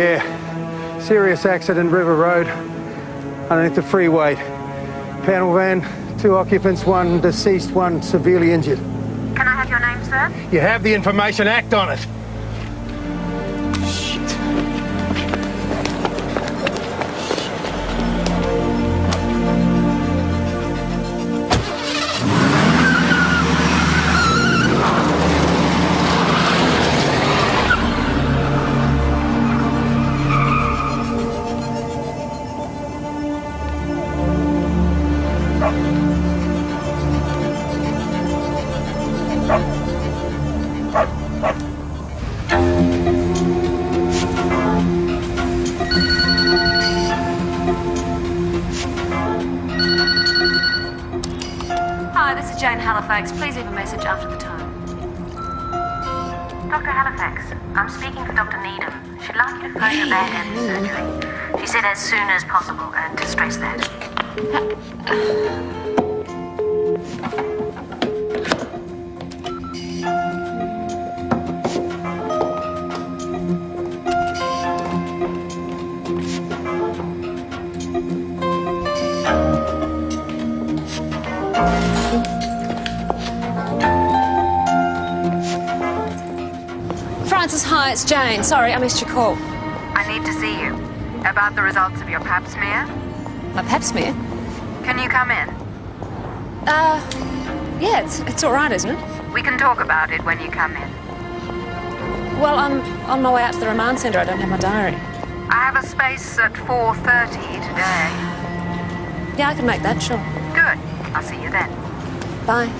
what service, please? Yeah. Serious accident, River Road. Underneath the freeway. Panel van, two occupants, one deceased, one severely injured. Can I have your name, sir? You have the information, act on it. Jane. Sorry, I missed your call. I need to see you. About the results of your pap smear. My pap smear? Can you come in? Uh, yeah, it's, it's all right, isn't it? We can talk about it when you come in. Well, I'm on my way out to the remand centre. I don't have my diary. I have a space at 4.30 today. Yeah, I can make that, sure. Good. I'll see you then. Bye.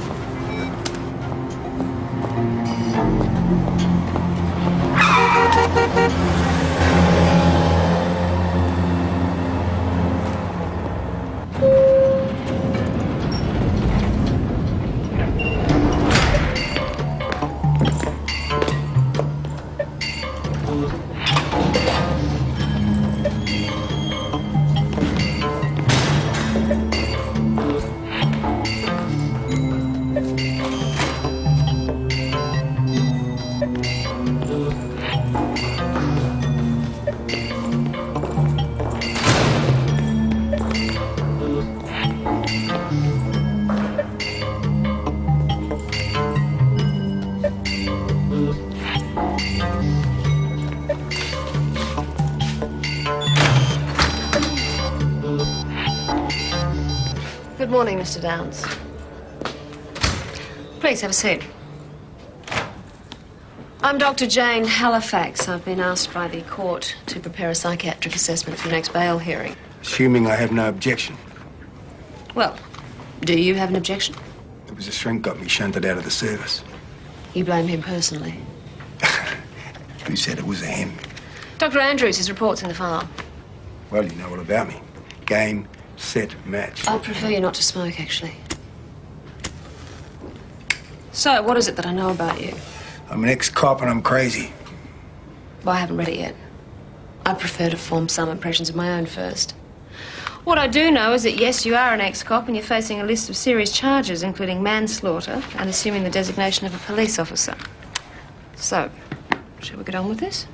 Good morning, Mr. Downs. Please have a seat. I'm Dr. Jane Halifax. I've been asked by the court to prepare a psychiatric assessment for your next bail hearing. Assuming I have no objection. Well, do you have an objection? It was a shrink got me shunted out of the service. You blame him personally. Who said it was a him? Dr. Andrews, his report's in the file. Well, you know all about me. Game, set, match. I'd prefer you not to smoke, actually. So, what is it that I know about you? I'm an ex-cop and I'm crazy. Well, I haven't read it yet. I prefer to form some impressions of my own first. What I do know is that, yes, you are an ex cop and you're facing a list of serious charges, including manslaughter and assuming the designation of a police officer. So, shall we get on with this?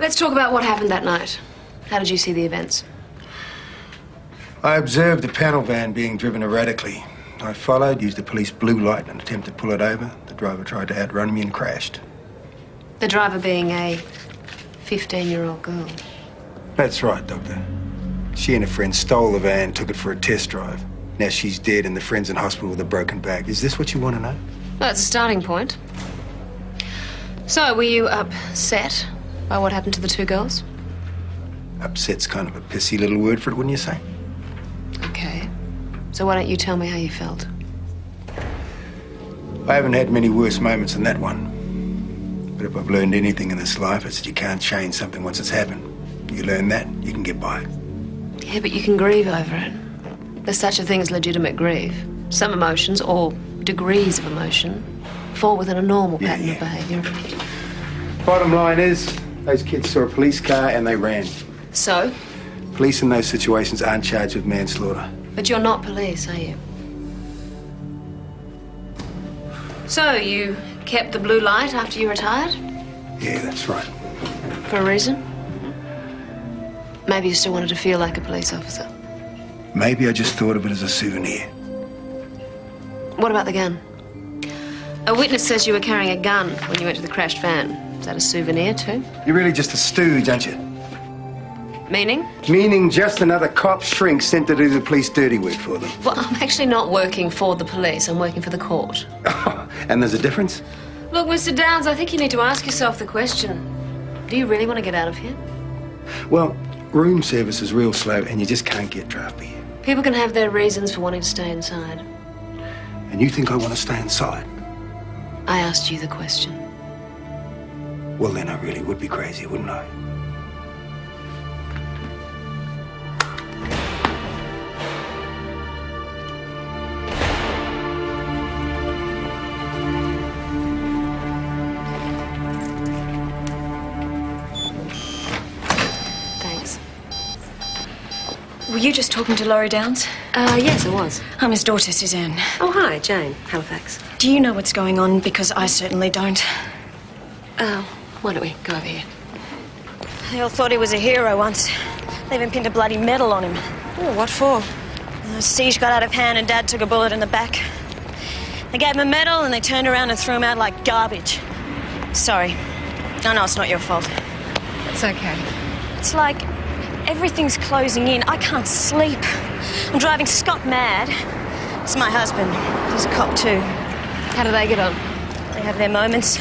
Let's talk about what happened that night. How did you see the events? I observed the panel van being driven erratically. I followed, used the police blue light in an attempt to pull it over. The driver tried to outrun me and crashed. The driver being a 15 year old girl. That's right, Doctor. She and a friend stole the van, took it for a test drive. Now she's dead and the friend's in hospital with a broken back. Is this what you want to know? That's a starting point. So, were you upset by what happened to the two girls? Upset's kind of a pissy little word for it, wouldn't you say? Okay. So, why don't you tell me how you felt? I haven't had many worse moments than that one. But if I've learned anything in this life, it's that you can't change something once it's happened. You learn that, you can get by. Yeah, but you can grieve over it. There's such a thing as legitimate grief. Some emotions, or degrees of emotion, fall within a normal pattern of behaviour. Bottom line is, those kids saw a police car and they ran. So? Police in those situations aren't charged with manslaughter. But you're not police, are you? So, you kept the blue light after you retired? Yeah, that's right. For a reason? Maybe you still wanted to feel like a police officer. Maybe I just thought of it as a souvenir. What about the gun? A witness says you were carrying a gun when you went to the crashed van. Is that a souvenir too? You're really just a stooge, aren't you? Meaning? Meaning just another cop shrink sent to do the police dirty work for them. Well, I'm actually not working for the police. I'm working for the court. and there's a difference? Look, Mr. Downs, I think you need to ask yourself the question. Do you really want to get out of here? Well, room service is real slow and you just can't get draft beer. People can have their reasons for wanting to stay inside. And you think I want to stay inside? I asked you the question. Well, then I really would be crazy, wouldn't I? You just talking to Laurie Downs? Uh, yes, I was. I'm his daughter, Suzanne. Oh, hi, Jane. Halifax. Do you know what's going on? Because I certainly don't. Oh, why don't we go over here? They all thought he was a hero once. They even pinned a bloody medal on him. Oh, what for? The siege got out of hand and Dad took a bullet in the back. They gave him a medal and they turned around and threw him out like garbage. Sorry. No, no, it's not your fault. It's okay. It's like everything's closing in. I can't sleep. I'm driving Scott mad. It's my husband. He's a cop too. How do they get on? They have their moments.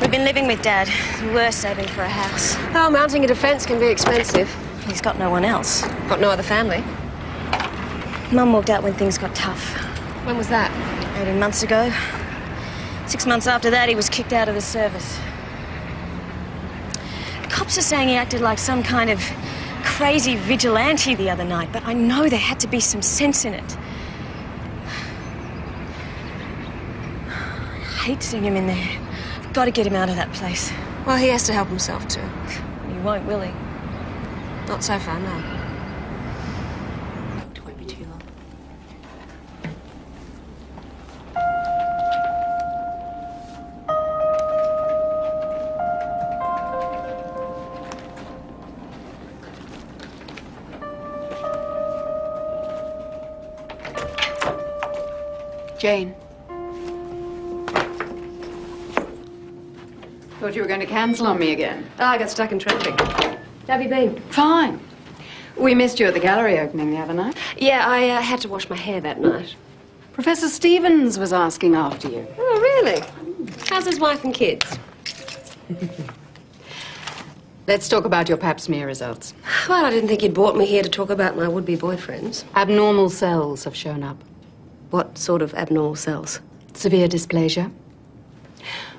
We've been living with Dad. We're saving for a house. Oh, mounting a defence can be expensive. He's got no one else. Got no other family. Mum walked out when things got tough. When was that? 18 months ago. Six months after that, he was kicked out of the service. Cops are saying he acted like some kind of crazy vigilante the other night, but I know there had to be some sense in it. I hate seeing him in there. I've got to get him out of that place. Well, he has to help himself too. He won't, will he? Not so far, no. Jane. Thought you were going to cancel on me again. Oh, I got stuck in traffic. Have you been? Fine. We missed you at the gallery opening the other night. Yeah, I uh, had to wash my hair that night. Professor Stevens was asking after you. Oh, really? How's his wife and kids? Let's talk about your pap smear results. Well, I didn't think you'd brought me here to talk about my would-be boyfriends. Abnormal cells have shown up. What sort of abnormal cells? Severe dysplasia.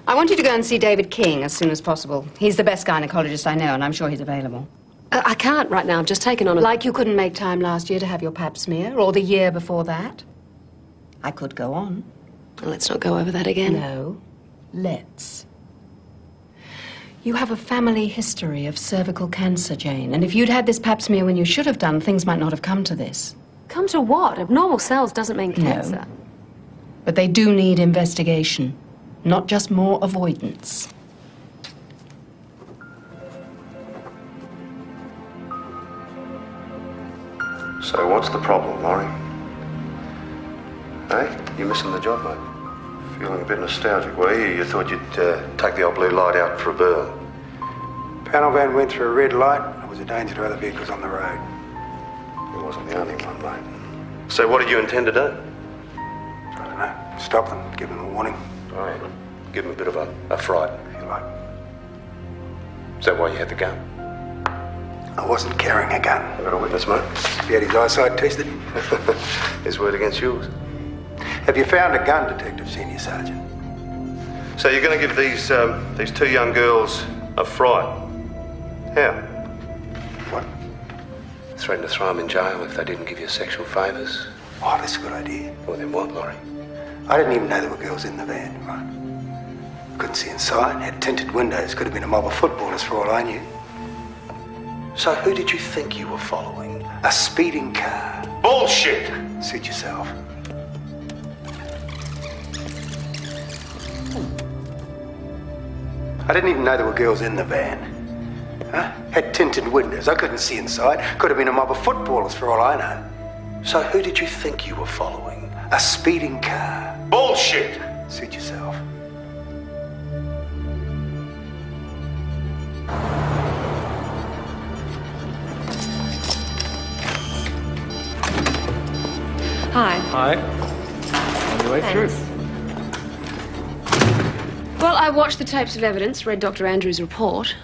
I want you to go and see David King as soon as possible. He's the best gynecologist I know, and I'm sure he's available. Uh, I can't right now. I've just taken on a... Like you couldn't make time last year to have your pap smear, or the year before that. I could go on. Let's not go over that again. No, let's. You have a family history of cervical cancer, Jane, and if you'd had this pap smear when you should have done, things might not have come to this. Come to what? Abnormal cells doesn't mean No. cancer. But they do need investigation, not just more avoidance. So what's the problem, Laurie? Hey, you're missing the job, mate. Feeling a bit nostalgic, were you? You thought you'd uh, take the old blue light out for a burn. Panel van went through a red light. It was a danger to other vehicles on the road. Wasn't the only one, mate. So what did you intend to do? I don't know. Stop them, give them a warning, Right. Give them a bit of a, a fright. if you like. Is that why you had the gun? I wasn't carrying a gun. I got a witness, mate. He had his eyesight tested. His word against yours. Have you found a gun, Detective Senior Sergeant? So you're going to give these um, these two young girls a fright? How? What? Threaten to throw them in jail if they didn't give you sexual favours? Oh, that's a good idea. Well, then what, Laurie? I didn't even know there were girls in the van, right? Couldn't see inside, had tinted windows, could have been a mob of footballers for all I knew. So who did you think you were following? A speeding car. Bullshit! Suit yourself. I didn't even know there were girls in the van. Huh? Had tinted windows. I couldn't see inside. Could have been a mob of footballers for all I know. So who did you think you were following? A speeding car. Bullshit! Suit yourself. Hi. Hi. On your way Thanks. through. Well, I watched the tapes of evidence, read Dr. Andrews' report.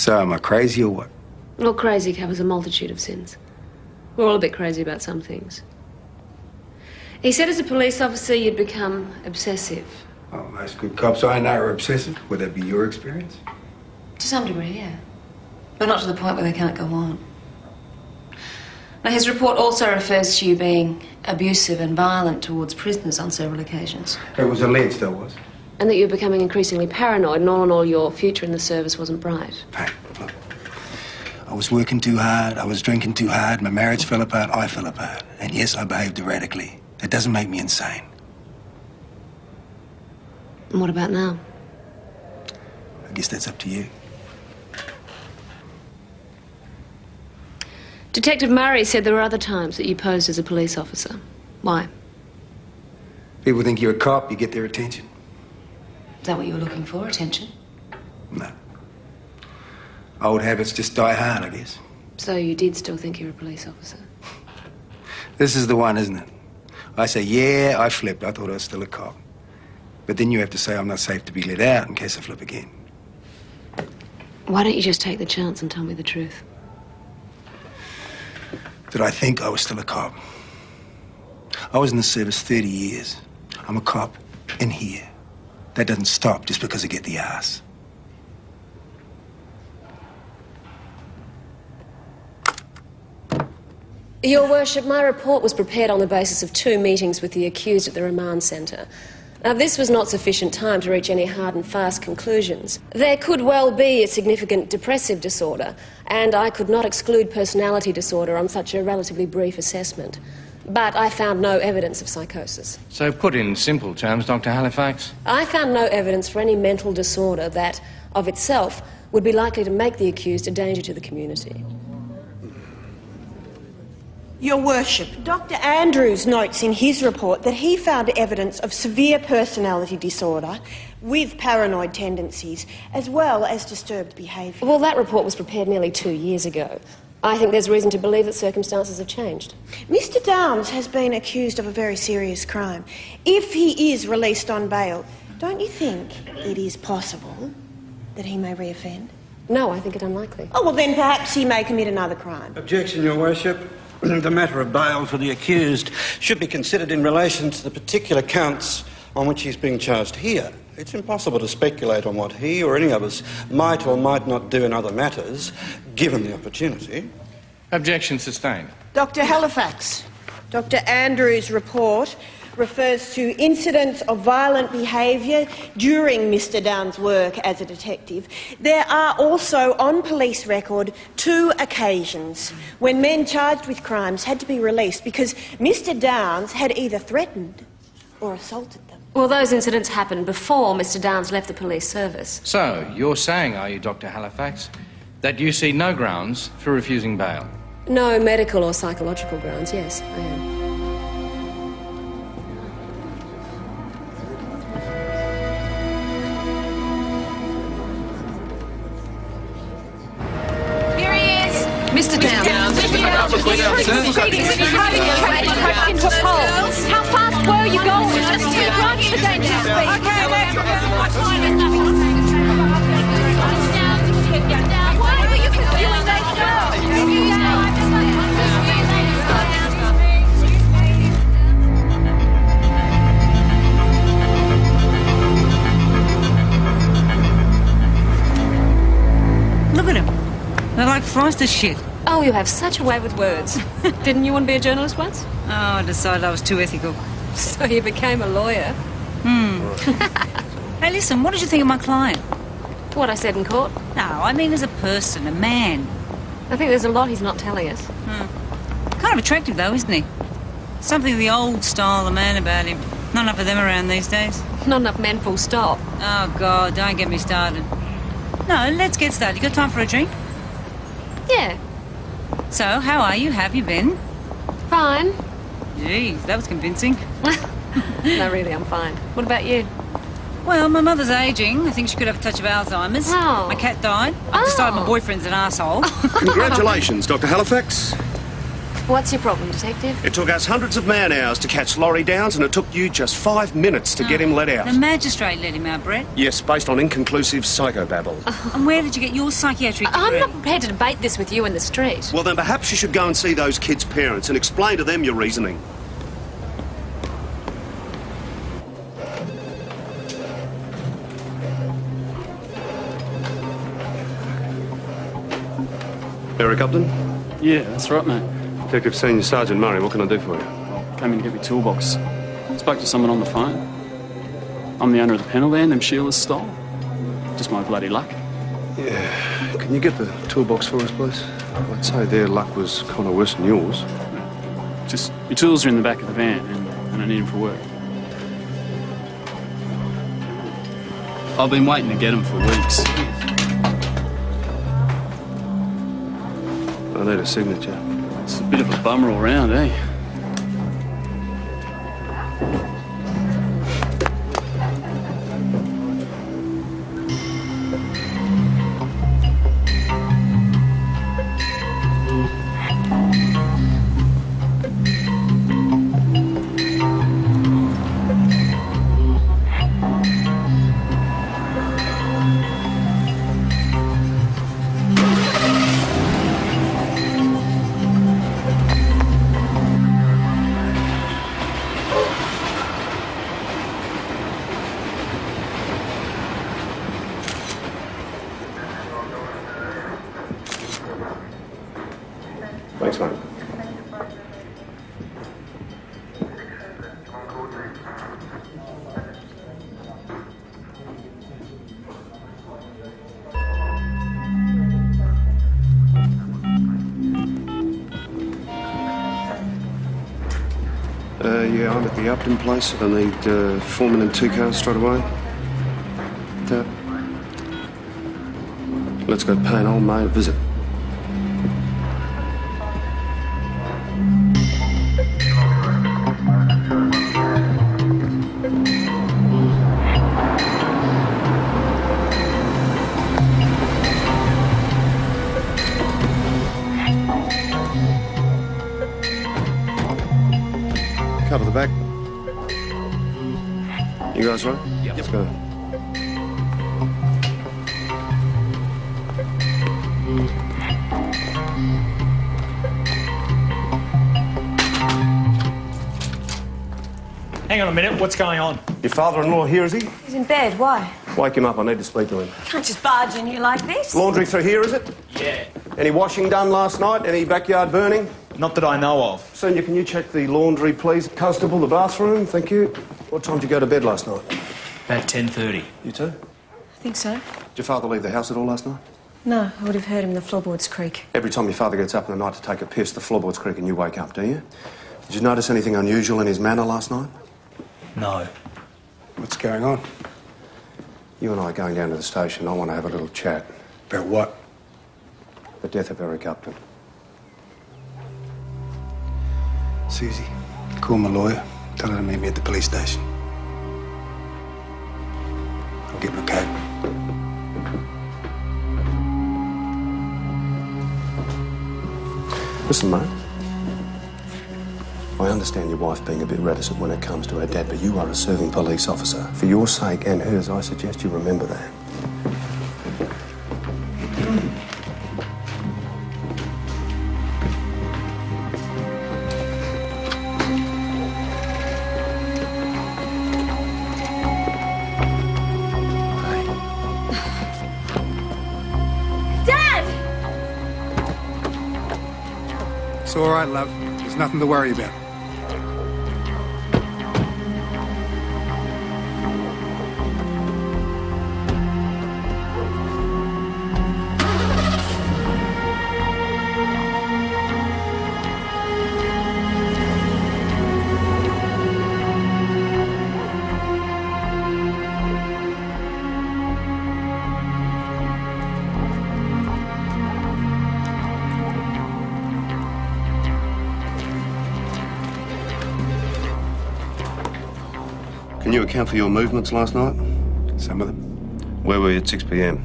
So am I crazy or what? Well, crazy covers a multitude of sins. We're all a bit crazy about some things. He said as a police officer you'd become obsessive. Oh, most good cops I know are obsessive. Would that be your experience? To some degree, yeah. But not to the point where they can't go on. Now, his report also refers to you being abusive and violent towards prisoners on several occasions. It was alleged I was. And that you're becoming increasingly paranoid, and all in all, your future in the service wasn't bright. Hey, look. I was working too hard. I was drinking too hard. My marriage fell apart. I fell apart. And yes, I behaved erratically. That doesn't make me insane. And what about now? I guess that's up to you. Detective Murray said there were other times that you posed as a police officer. Why? People think you're a cop, you get their attention. Is that what you were looking for? Attention? No. Old habits just die hard, I guess. So you did still think you were a police officer? This is the one, isn't it? I say, yeah, I flipped. I thought I was still a cop. But then you have to say I'm not safe to be let out in case I flip again. Why don't you just take the chance and tell me the truth? Did I think I was still a cop? I was in the service 30 years. I'm a cop in here. That doesn't stop just because I get the ass. Your Worship, my report was prepared on the basis of two meetings with the accused at the remand centre. Now, this was not sufficient time to reach any hard and fast conclusions. There could well be a significant depressive disorder, and I could not exclude personality disorder on such a relatively brief assessment. But I found no evidence of psychosis. So, put in simple terms, Dr. Halifax, I found no evidence for any mental disorder that, of itself, would be likely to make the accused a danger to the community. Your Worship, Dr. Andrews notes in his report that he found evidence of severe personality disorder with paranoid tendencies, as well as disturbed behaviour. Well, that report was prepared nearly two years ago. I think there's reason to believe that circumstances have changed. Mr. Downs has been accused of a very serious crime. If he is released on bail, don't you think it is possible that he may reoffend? No, I think it unlikely. Oh, well, then perhaps he may commit another crime. Objection, Your Worship. the matter of bail for the accused should be considered in relation to the particular counts on which he's being charged here. It's impossible to speculate on what he or any of us might or might not do in other matters, given the opportunity. objection sustained. Dr. Halifax, Dr. Andrews' report refers to incidents of violent behaviour during Mr. Downs' work as a detective. There are also on police record two occasions when men charged with crimes had to be released because Mr. Downs had either threatened or assaulted them. Well, those incidents happened before Mr. Downs left the police service. So, you're saying, are you, Dr. Halifax, that you see no grounds for refusing bail? No medical or psychological grounds, yes, I am. Here he is. Mr. Downs. How fast were you going? Just keep driving the dangerous Why were you pursuing those Look at him. They're like frost as shit. Oh, you have such a way with words. Didn't you want to be a journalist once? Oh, I decided I was too ethical. So you became a lawyer. Hmm. hey, listen, what did you think of my client? What I said in court? No, I mean as a person, a man. I think there's a lot he's not telling us. Hmm. Kind of attractive, though, isn't he? Something of the old style, the man about him. Not enough of them around these days. Not enough men, full stop. Oh, God, don't get me started. No, let's get started. You got time for a drink? Yeah, So, how are you? Have you been? fine. Jeez, that was convincing. No, really, I'm fine. What about you? Well, my mother's aging. I think she could have a touch of Alzheimer's. Oh. My cat died. I've decided my oh. boyfriend's an asshole. Congratulations, Dr. Halifax. What's your problem, detective? It took us hundreds of man hours to catch Laurie Downs, and it took you just five minutes to get him oh, let out. The magistrate let him out, Brett. Yes, based on inconclusive psychobabble. And where did you get your psychiatric I'm not prepared to debate this with you in the street. Well, then perhaps you should go and see those kids' parents and explain to them your reasoning. Eric Upton? Yeah, that's right, mate. Detective Senior Sergeant Murray, what can I do for you? Came in to get my toolbox. Spoke to someone on the phone. I'm the owner of the panel van them Sheila's stole. Just my bloody luck. Yeah. Can you get the toolbox for us, please? I'd say their luck was kind of worse than yours. Just your tools are in the back of the van, and, and I need them for work. I've been waiting to get them for weeks. I need a signature. It's a bit of a bummer all round, eh? Yeah, I'm at the Upton place. I need uh, foreman and two cars straight away. Let's go pay an old mate a visit. Let's go. Hang on a minute, what's going on? Your father-in-law here, is he? He's in bed. Why? Wake him up. I need to speak to him. Can't just barge in here like this. Laundry through here, is it? Yeah. Any washing done last night? Any backyard burning? Not that I know of. Sonia, can you check the laundry, please? Constable, the bathroom. Thank you. What time did you go to bed last night? About 10.30. You too? I think so. Did your father leave the house at all last night? No, I would have heard him. The floorboards creak. Every time your father gets up in the night to take a piss, the floorboards creak and you wake up, do you? Did you notice anything unusual in his manner last night? No. What's going on? You and I are going down to the station. I want to have a little chat. About what? The death of Eric Upton. Susie, call my lawyer. Tell her to meet me at the police station. Listen, mate. I understand your wife being a bit reticent when it comes to her dad, but you are a serving police officer. For your sake and hers, I suggest you remember that. All right, love. There's nothing to worry about. Account for your movements last night? Some of them. Where were you at 6 p.m.?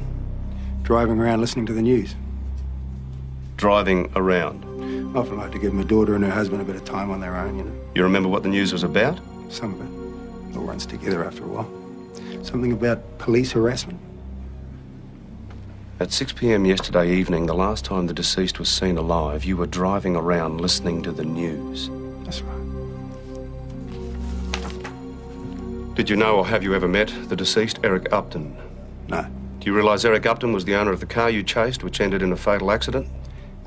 Driving around listening to the news. Driving around. I Often like to give my daughter and her husband a bit of time on their own, you know. You remember what the news was about? Some of it. All runs together after a while. Something about police harassment. At 6 p.m. yesterday evening, the last time the deceased was seen alive, you were driving around listening to the news. Did you know or have you ever met the deceased, Eric Upton? No. Do you realise Eric Upton was the owner of the car you chased, which ended in a fatal accident?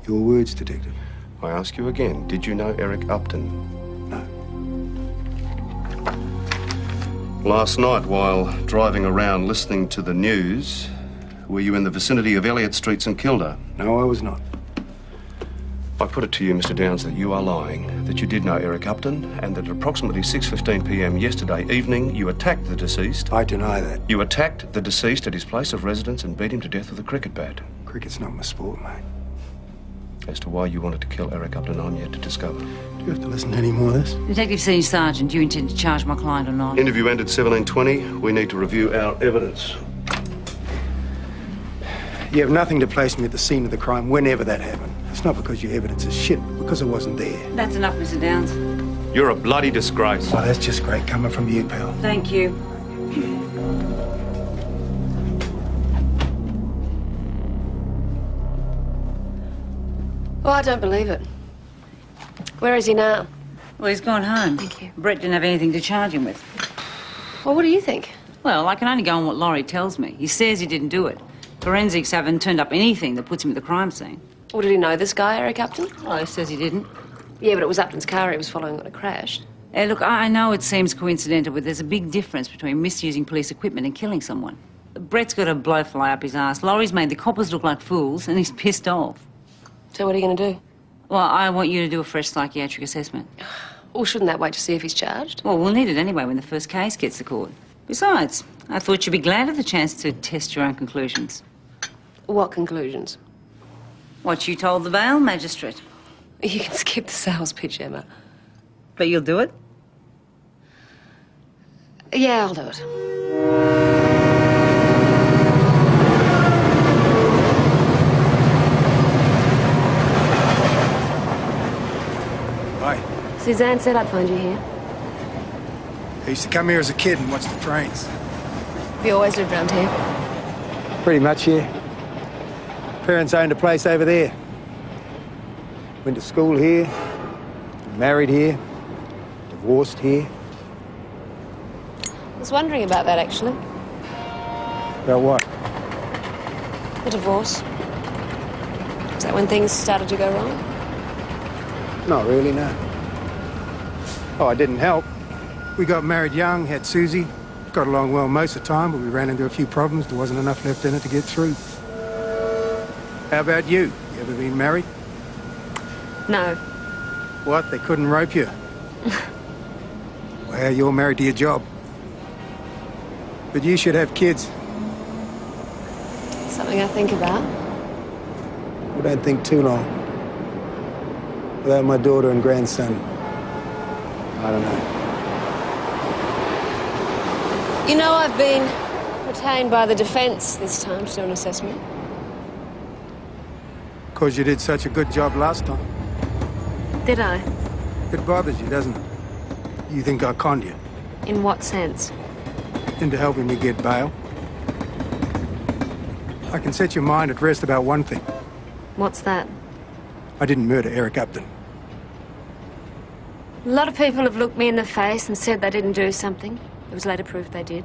Your words, Detective. I ask you again, did you know Eric Upton? No. Last night, while driving around listening to the news, were you in the vicinity of Elliott Street, St Kilda? No, I was not. I put it to you, Mr Downs, that you are lying, that you did know Eric Upton, and that at approximately 6.15 p.m. yesterday evening, you attacked the deceased. I deny that. You attacked the deceased at his place of residence and beat him to death with a cricket bat. Cricket's not my sport, mate. As to why you wanted to kill Eric Upton, I'm yet to discover. Do you have to listen to any more of this? Detective Senior Sergeant, do you intend to charge my client or not? Interview ended 17.20. We need to review our evidence. You have nothing to place me at the scene of the crime whenever that happened. It's not because your evidence is shit, but because it wasn't there. That's enough, Mr. Downs. You're a bloody disgrace. Oh, that's just great coming from you, pal. Thank you. Oh, I don't believe it. Where is he now? Well, he's gone home. Thank you. Brett didn't have anything to charge him with. Well, what do you think? Well, I can only go on what Laurie tells me. He says he didn't do it. Forensics haven't turned up anything that puts him at the crime scene. Or did he know this guy, Eric Upton? Oh, he says he didn't. Yeah, but it was Upton's car he was following when it crashed. Hey, look, I know it seems coincidental, but there's a big difference between misusing police equipment and killing someone. Brett's got a blowfly up his ass. Laurie's made the coppers look like fools, and he's pissed off. So what are you going to do? Well, I want you to do a fresh psychiatric assessment. Or shouldn't that wait to see if he's charged? Well, we'll need it anyway when the first case gets to court. Besides, I thought you'd be glad of the chance to test your own conclusions. What conclusions? What you told the bail magistrate. You can skip the sales pitch, Emma. But you'll do it? Yeah, I'll do it. Hi. Suzanne said I'd find you here. I used to come here as a kid and watch the trains. We always lived around here? Pretty much here. Parents owned a place over there. Went to school here, married here, divorced here. I was wondering about that, actually. About what? The divorce. Is that when things started to go wrong? Not really, no. Oh, I didn't help. We got married young, had Susie. Got along well most of the time, but we ran into a few problems. There wasn't enough left in it to get through. How about you? You ever been married? No. What? They couldn't rope you? well, you're married to your job. But you should have kids. Something I think about. We don't think too long. Without my daughter and grandson, I don't know. You know, I've been retained by the defence this time to do an assessment. Because you did such a good job last time. Did I? It bothers you, doesn't it? You think I conned you In what sense? into helping me get bail? I can set your mind at rest about one thing. What's that? I didn't murder Eric Upton. A lot of people have looked me in the face and said they didn't do something. It was later proved they did.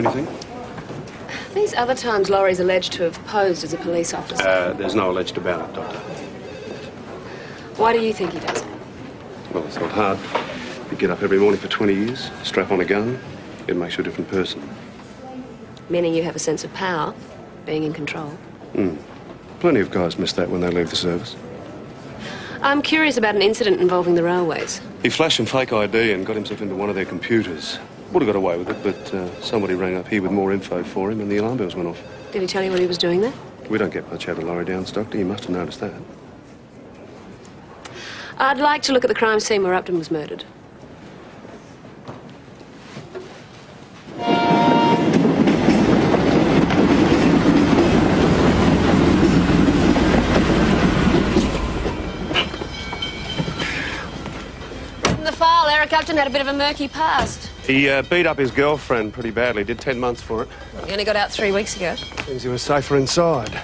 Anything? These other times Laurie's alleged to have posed as a police officer. Uh, there's no alleged about it, Doctor. Why do you think he does it? Well, it's not hard. You get up every morning for 20 years, strap on a gun, it makes you a different person. Meaning you have a sense of power, being in control. Mm. Plenty of guys miss that when they leave the service. I'm curious about an incident involving the railways. He flashed some fake ID and got himself into one of their computers. Would have got away with it, but uh, somebody rang up here with more info for him and the alarm bells went off. Did he tell you what he was doing there? We don't get much out of Laurie Downs, Doctor. You must have noticed that. I'd like to look at the crime scene where Upton was murdered. In the file, Eric Upton had a bit of a murky past. He uh, beat up his girlfriend pretty badly, did 10 months for it. He only got out three weeks ago. Seems he was safer inside.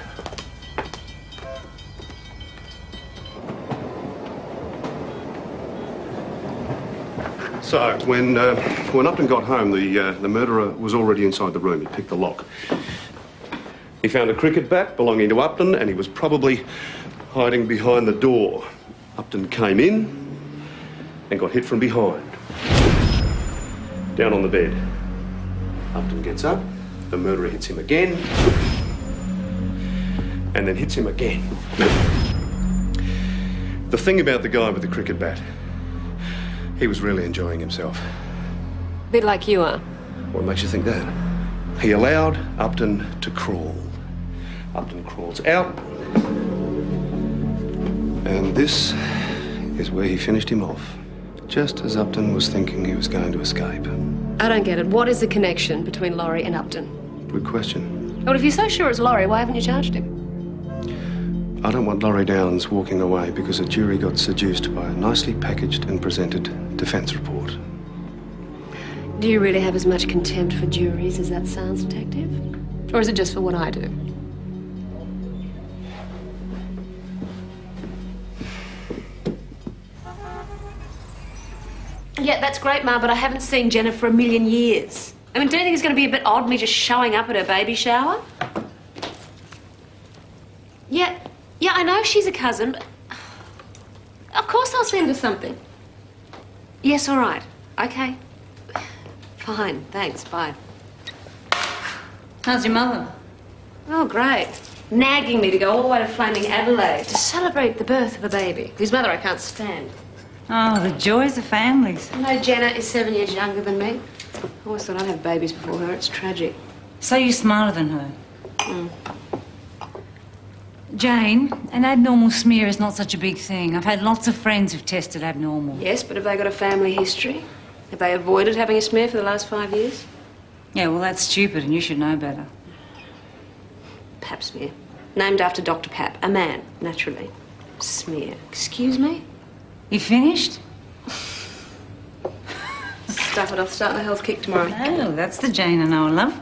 So, when, uh, when Upton got home, the, uh, the murderer was already inside the room. He picked the lock. He found a cricket bat belonging to Upton, and he was probably hiding behind the door. Upton came in and got hit from behind. Down on the bed. Upton gets up, the murderer hits him again, and then hits him again. The thing about the guy with the cricket bat, he was really enjoying himself. A bit like you are. What makes you think that? He allowed Upton to crawl. Upton crawls out, and this is where he finished him off, just as Upton was thinking he was going to escape. I don't get it. What is the connection between Laurie and Upton? Good question. Well, if you're so sure it's Laurie, why haven't you charged him? I don't want Laurie Downs walking away because a jury got seduced by a nicely packaged and presented defence report. Do you really have as much contempt for juries as that sounds, Detective? Or is it just for what I do? Yeah, that's great, Ma, but I haven't seen Jenna for a million years. I mean, do you think it's going to be a bit odd me just showing up at her baby shower? Yeah, yeah, I know she's a cousin, but of course I'll send her something. Yes, all right. Okay. Fine, thanks. Bye. How's your mother? Oh, great. Nagging me to go all the way to Flaming Adelaide to celebrate the birth of a baby, whose mother I can't stand. Oh, the joys of families. No, Jenna is seven years younger than me. I always thought I'd have babies before her. It's tragic. So you're smarter than her. Mm. Jane, an abnormal smear is not such a big thing. I've had lots of friends who've tested abnormal. Yes, but have they got a family history? Have they avoided having a smear for the last five years? Yeah, well, that's stupid, and you should know better. Pap smear. Named after Dr. Pap. A man, naturally. Smear. Excuse me? You finished? Stuff it. I'll start the health kick tomorrow. Oh, that's the Jane I know and love.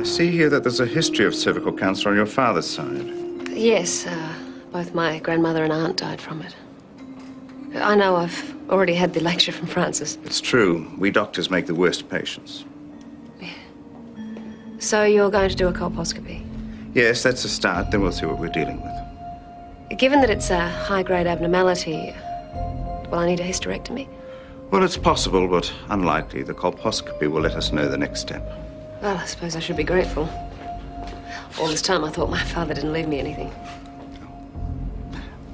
I see here that there's a history of cervical cancer on your father's side. Yes, uh, both my grandmother and aunt died from it. I know I've already had the lecture from Francis. It's true. We doctors make the worst patients. So you're going to do a colposcopy? Yes, that's a start. Then we'll see what we're dealing with. Given that it's a high-grade abnormality, will I need a hysterectomy? Well, it's possible, but unlikely. The colposcopy will let us know the next step. Well, I suppose I should be grateful. All this time I thought my father didn't leave me anything.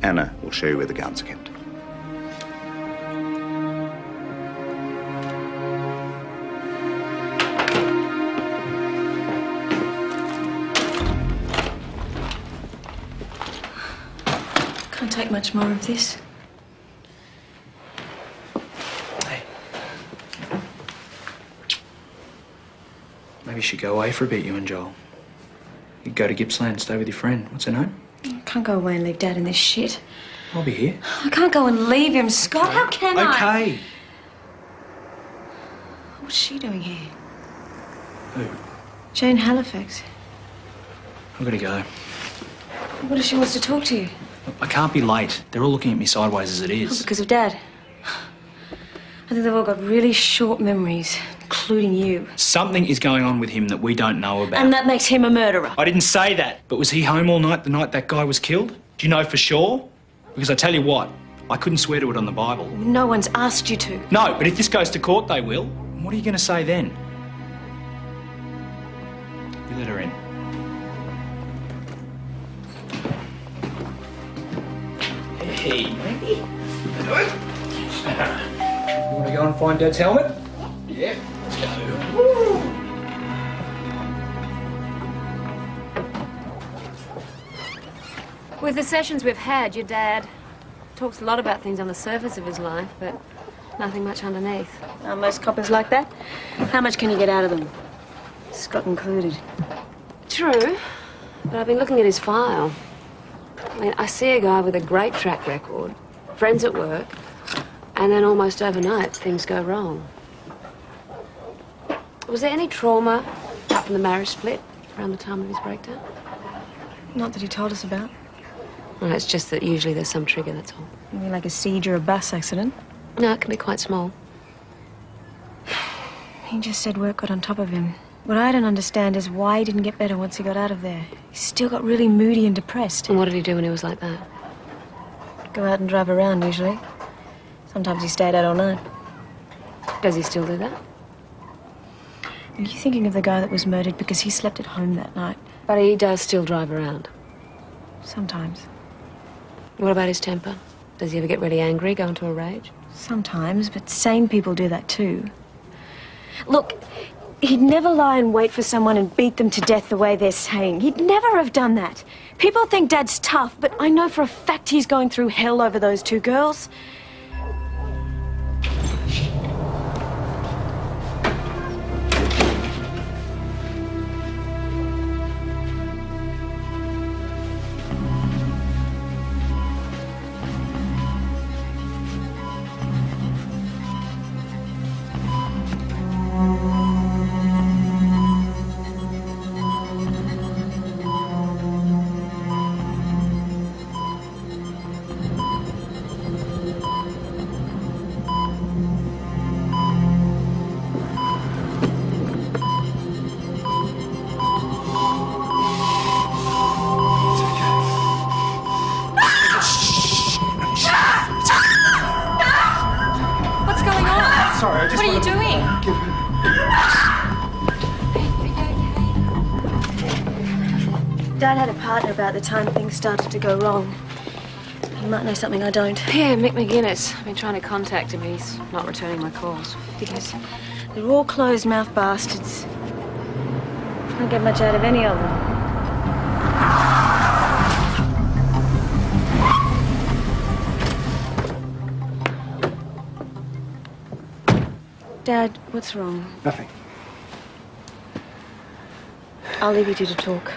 Anna will show you where the gowns are kept. Much more of this. Hey. Maybe you should go away for a bit, you and Joel. You go to Gippsland and stay with your friend. What's her name? I can't go away and leave Dad in this shit. I'll be here. I can't go and leave him, Scott. How can I? Okay. What's she doing here? Who? Jane Halifax. I'm gonna go. What if she wants to talk to you? I can't be late. They're all looking at me sideways as it is. Because of Dad. I think they've all got really short memories, including you. Something is going on with him that we don't know about. And that makes him a murderer. I didn't say that. But was he home all night the night that guy was killed? Do you know for sure? Because I tell you what, I couldn't swear to it on the Bible. No one's asked you to. No, but if this goes to court, they will. What are you going to say then? You let her in. Hey, maybe. You want to go and find Dad's helmet? Yeah, let's go. Woo! With the sessions we've had, your dad talks a lot about things on the surface of his life, but nothing much underneath. Are most coppers like that? How much can you get out of them? Scott included. True, but I've been looking at his file. I mean, I see a guy with a great track record, friends at work, and then almost overnight things go wrong. Was there any trauma apart from the marriage split around the time of his breakdown? Not that he told us about. Well, it's just that usually there's some trigger, that's all. You mean like a siege or a bus accident? No, it can be quite small. He just said work got on top of him. What I don't understand is why he didn't get better once he got out of there. He still got really moody and depressed. And what did he do when he was like that? Go out and drive around, usually. Sometimes he stayed out all night. Does he still do that? Are you thinking of the guy that was murdered because he slept at home that night? But he does still drive around. Sometimes. What about his temper? Does he ever get really angry, go into a rage? Sometimes, but sane people do that too. Look, he'd never lie in wait for someone and beat them to death the way they're saying. He'd never have done that. People think Dad's tough, but I know for a fact he's going through hell over those two girls. Time things started to go wrong. He might know something I don't. Yeah, Mick McGuinness. I've been trying to contact him. He's not returning my calls. Because they're all closed mouth bastards. I Can't get much out of any of them. Dad, what's wrong? Nothing. I'll leave you two to talk.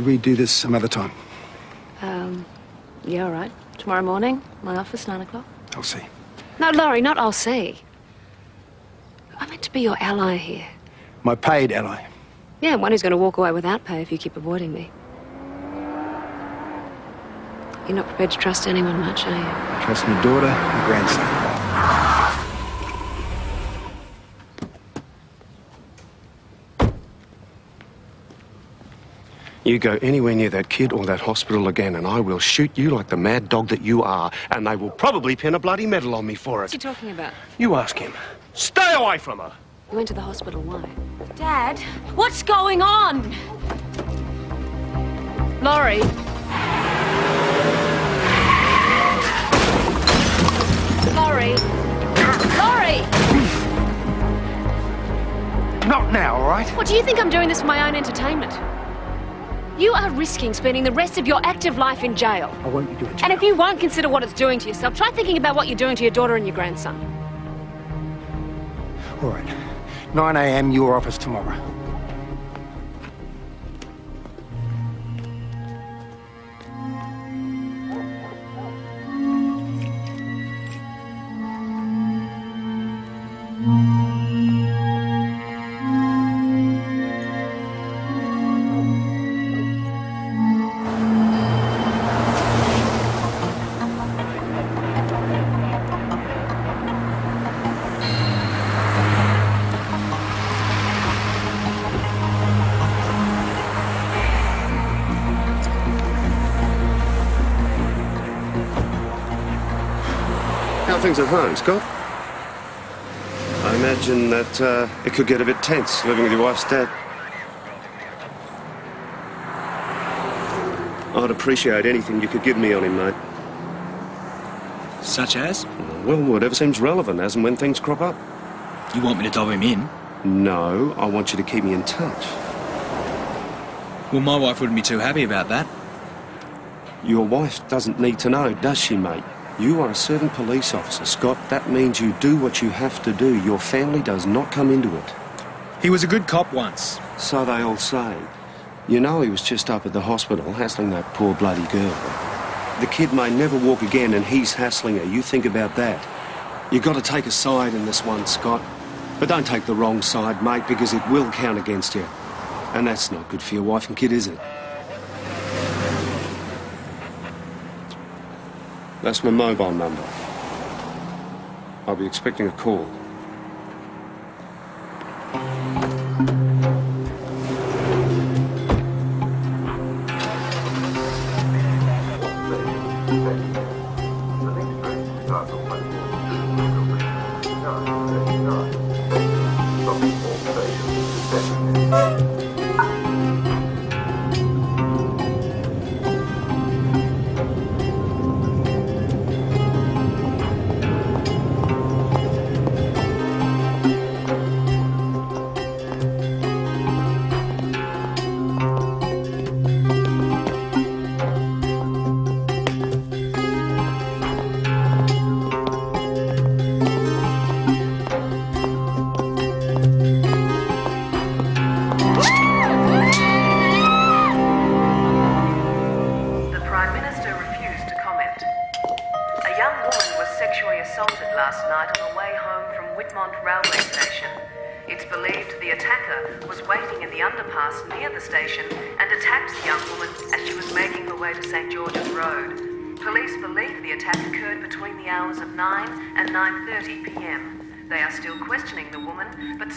Could we do this some other time? Um, yeah, all right. Tomorrow morning, my office, nine o'clock. I'll see. No, Laurie, not I'll see. I meant to be your ally here. My paid ally. Yeah, one who's going to walk away without pay if you keep avoiding me. You're not prepared to trust anyone much, are you? Trust my daughter and grandson. You go anywhere near that kid or that hospital again, and I will shoot you like the mad dog that you are, and they will probably pin a bloody medal on me for it. What's he it. talking about? You ask him. Stay away from her. You went to the hospital, why? Dad, what's going on? Laurie. Laurie. Laurie! Not now, all right? What, do you think I'm doing this for my own entertainment? You are risking spending the rest of your active life in jail. I won't be doing And if you won't consider what it's doing to yourself, try thinking about what you're doing to your daughter and your grandson. All right. 9 a.m., your office tomorrow. Things at home, Scott? I imagine that uh, it could get a bit tense living with your wife's dad. I'd appreciate anything you could give me on him, mate. Such as? Well, whatever seems relevant as and when things crop up. You want me to dob him in? No, I want you to keep me in touch. Well, my wife wouldn't be too happy about that. Your wife doesn't need to know, does she, mate? You are a serving police officer, Scott. That means you do what you have to do. Your family does not come into it. He was a good cop once. So they all say. You know he was just up at the hospital hassling that poor bloody girl. The kid may never walk again and he's hassling her. You think about that. You've got to take a side in this one, Scott. But don't take the wrong side, mate, because it will count against you. And that's not good for your wife and kid, is it? That's my mobile number. I'll be expecting a call.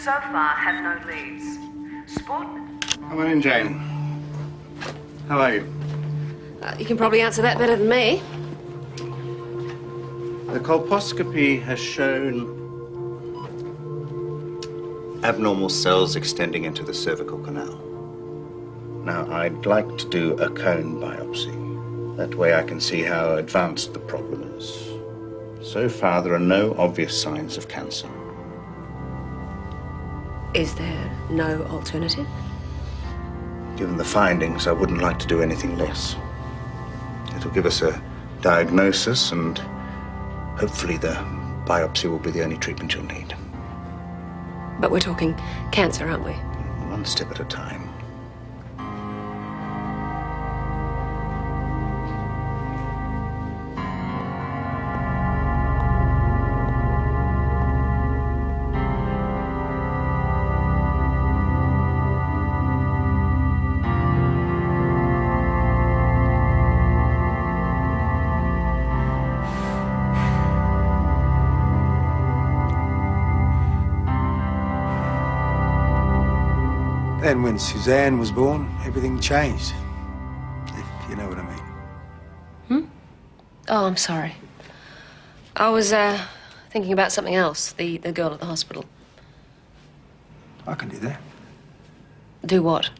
So far have no leads. Sport Come on in, Jane. How are you? Uh, you can probably answer that better than me. The colposcopy has shown abnormal cells extending into the cervical canal. Now, I'd like to do a cone biopsy. That way I can see how advanced the problem is. So far, there are no obvious signs of cancer. Is there no alternative? Given the findings, I wouldn't like to do anything less. It'll give us a diagnosis, and hopefully, the biopsy will be the only treatment you'll need. But we're talking cancer, aren't we? One step at a time. When Suzanne was born, everything changed. If you know what I mean. Hmm? Oh, I'm sorry. I was uh, thinking about something else. The the girl at the hospital. I can do that. Do what?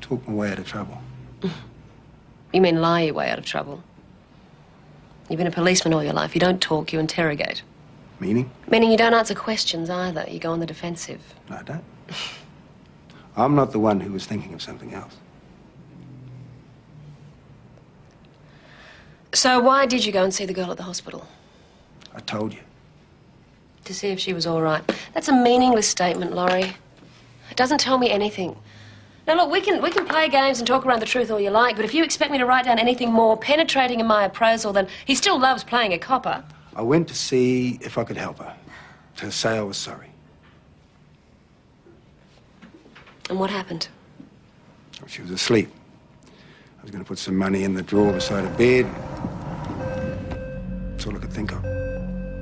Talk my way out of trouble. You mean lie your way out of trouble? You've been a policeman all your life. You don't talk, you interrogate. Meaning? Meaning you don't answer questions either. You go on the defensive. No, I don't. I'm not the one who was thinking of something else. So why did you go and see the girl at the hospital? I told you. To see if she was all right. That's a meaningless statement, Laurie. It doesn't tell me anything. Now look, we can we can play games and talk around the truth all you like, but if you expect me to write down anything more penetrating in my appraisal, then he still loves playing a copper. I went to see if I could help her. To say I was sorry. And what happened? She was asleep. I was going to put some money in the drawer beside her bed. That's all I could think of.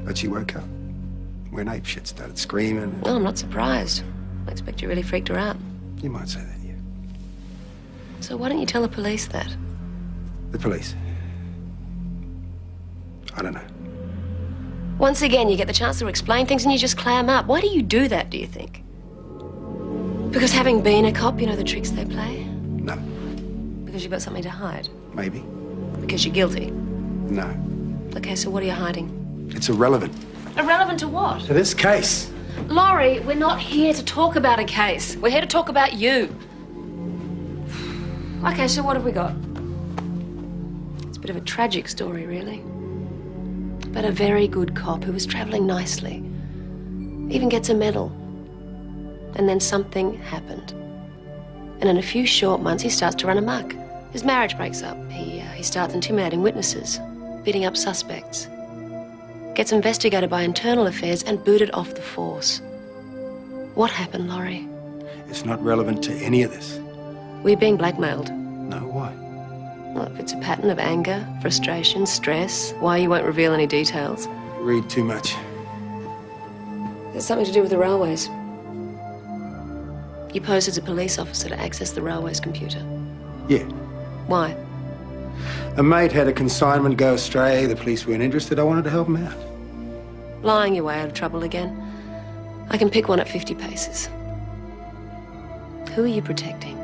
But she woke up. Went ape shit, started screaming. Well, I'm not surprised. I expect you really freaked her out. You might say that. So why don't you tell the police that? The police. I don't know. Once again, you get the chance to explain things and you just clam up. Why do you do that, do you think? Because having been a cop, you know the tricks they play? No. Because you've got something to hide? Maybe. Because you're guilty? No. Okay, so what are you hiding? It's irrelevant. Irrelevant to what? To this case. Laurie, we're not here to talk about a case. We're here to talk about you. Okay, so what have we got? It's a bit of a tragic story, really. But a very good cop who was travelling nicely. Even gets a medal. And then something happened. And in a few short months, he starts to run amok. His marriage breaks up. He, uh, he starts intimidating witnesses, beating up suspects. Gets investigated by internal affairs and booted off the force. What happened, Laurie? It's not relevant to any of this. We're being blackmailed. No, why? Well, if it's a pattern of anger, frustration, stress, why you won't reveal any details? Read too much. There's something to do with the railways. You posed as a police officer to access the railway's computer. Yeah. Why? A mate had a consignment go astray. The police weren't interested. I wanted to help him out. Lying your way out of trouble again. I can pick one at 50 paces. Who are you protecting?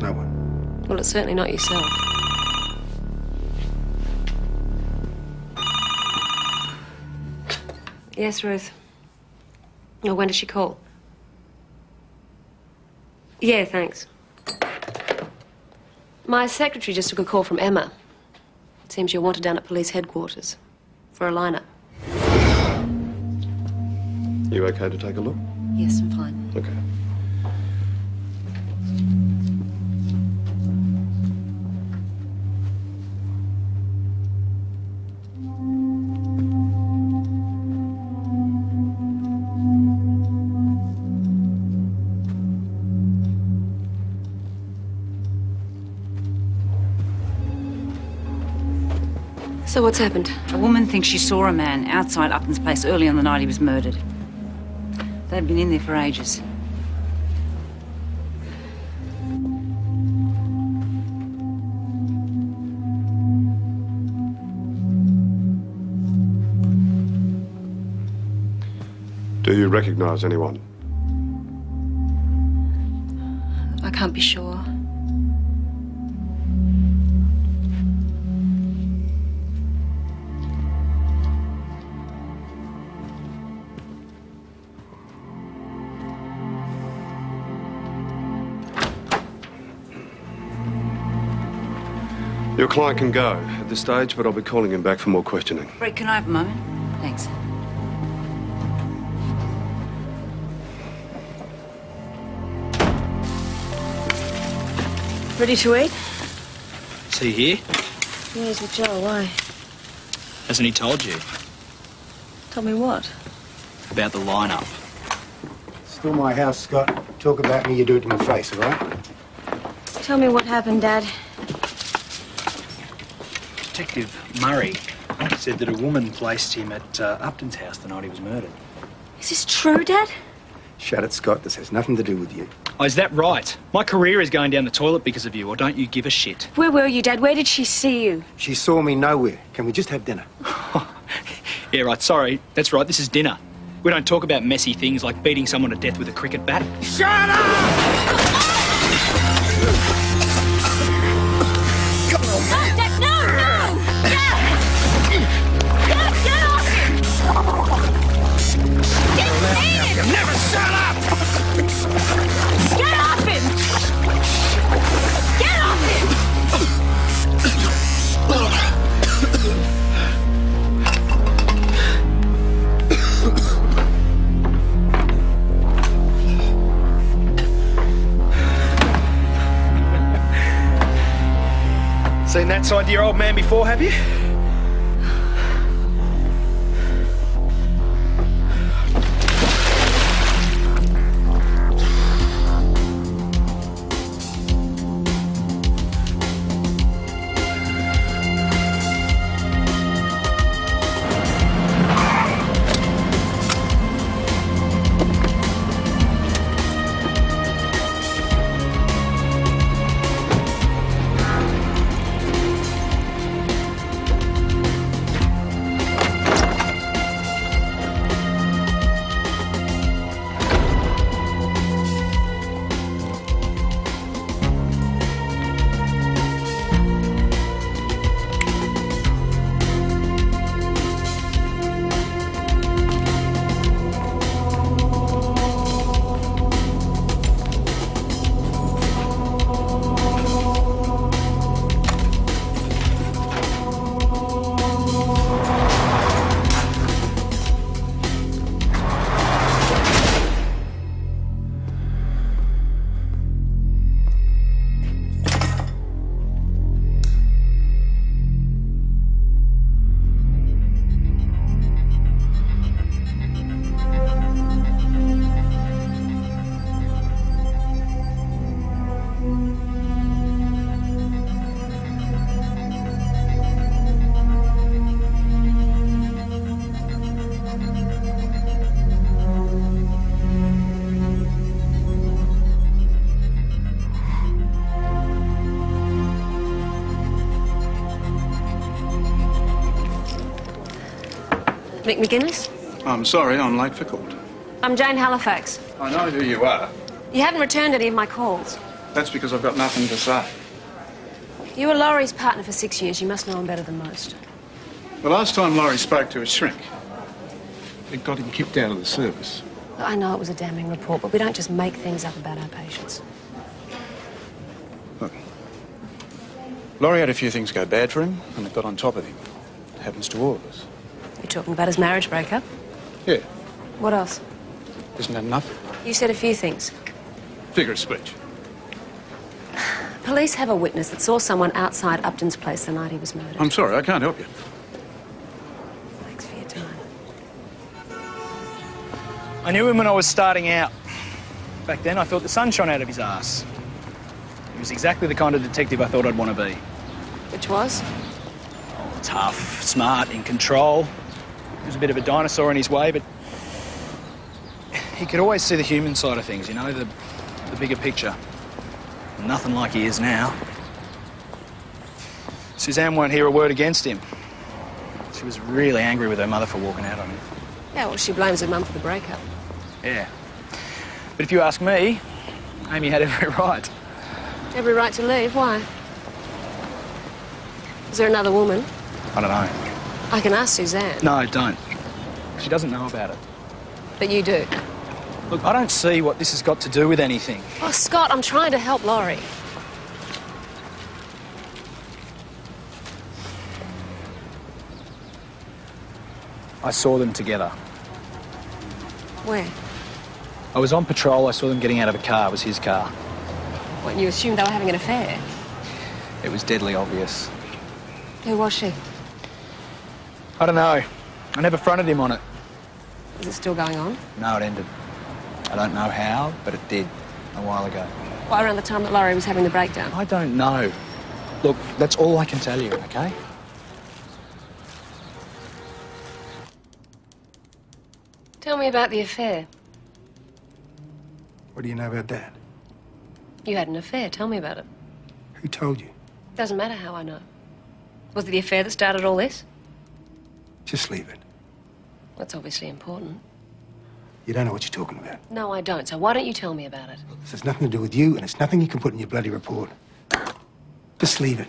No one. Well, it's certainly not yourself. Yes, Ruth. Oh, when did she call? Yeah, thanks. My secretary just took a call from Emma. It seems you're wanted down at police headquarters for a lineup. You okay to take a look? Yes, I'm fine. Okay. So what's happened? A woman thinks she saw a man outside Upton's place early on the night he was murdered. They'd been in there for ages. Do you recognise anyone? I can't be sure. Your client can go at this stage, but I'll be calling him back for more questioning. Brett, can I have a moment? Thanks. Ready to eat? Is he here? Yeah, he's with Joe. Why? Hasn't he told you Tell me what? about the lineup? Still my house, Scott. Talk about me, you do it to my face, all right? Tell me what happened, Dad. Detective Murray said that a woman placed him at uh, Upton's house the night he was murdered. Is this true, Dad? Shut it, Scott. This has nothing to do with you. Oh, is that right? My career is going down the toilet because of you, or don't you give a shit? Where were you, Dad? Where did she see you? She saw me nowhere. Can we just have dinner? Yeah, right, sorry. That's right, this is dinner. We don't talk about messy things like beating someone to death with a cricket bat. Shut up! To your old man before, have you? Nick McGuinness? I'm sorry, I'm late for court. I'm Jane Halifax. I know who you are. You haven't returned any of my calls. That's because I've got nothing to say. You were Laurie's partner for six years. You must know him better than most. The last time Laurie spoke to a shrink, it got him kicked out of the service. I know it was a damning report, but we don't just make things up about our patients. Look, Laurie had a few things go bad for him, and it got on top of him. It happens to all of us. You're talking about his marriage breakup? Yeah. What else? Isn't that enough? You said a few things. Figure of speech. Police have a witness that saw someone outside Upton's place the night he was murdered. I'm sorry, I can't help you. Thanks for your time. I knew him when I was starting out. Back then, I thought the sun shone out of his ass. He was exactly the kind of detective I thought I'd want to be. Which was? Oh, tough, smart, in control. He was a bit of a dinosaur in his way, but he could always see the human side of things, you know, the, the bigger picture. Nothing like he is now. Suzanne won't hear a word against him. She was really angry with her mother for walking out on him. Yeah, well, she blames her mum for the breakup. Yeah. But if you ask me, Amy had every right. Every right to leave. Why? Is there another woman? I don't know. I can ask Suzanne. No, I don't. She doesn't know about it. But you do. Look, I don't see what this has got to do with anything. Oh, Scott, I'm trying to help Laurie. I saw them together. Where? I was on patrol. I saw them getting out of a car. It was his car. What, you assumed they were having an affair? It was deadly obvious. Who was she? I don't know. I never fronted him on it. Is it still going on? No, it ended. I don't know how, but it did a while ago. Why, around the time that Laurie was having the breakdown? I don't know. Look, that's all I can tell you, okay? Tell me about the affair. What do you know about that? You had an affair. Tell me about it. Who told you? Doesn't matter how I know. Was it the affair that started all this? Just leave it. That's obviously important. You don't know what you're talking about. No, I don't. So why don't you tell me about it? This has nothing to do with you, and it's nothing you can put in your bloody report. Just leave it.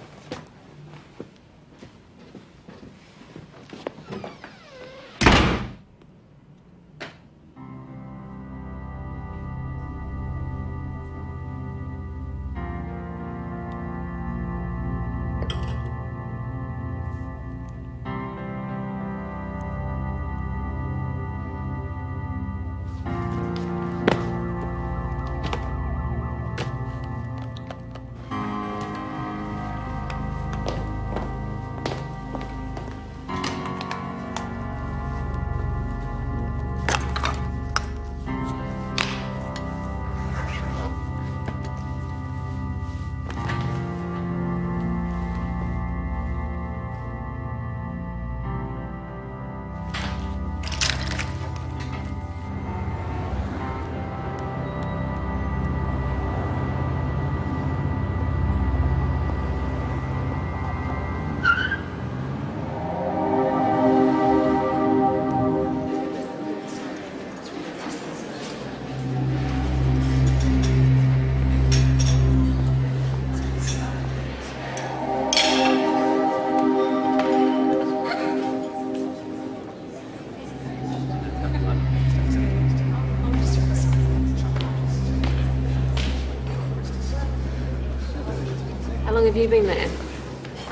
Have you been there?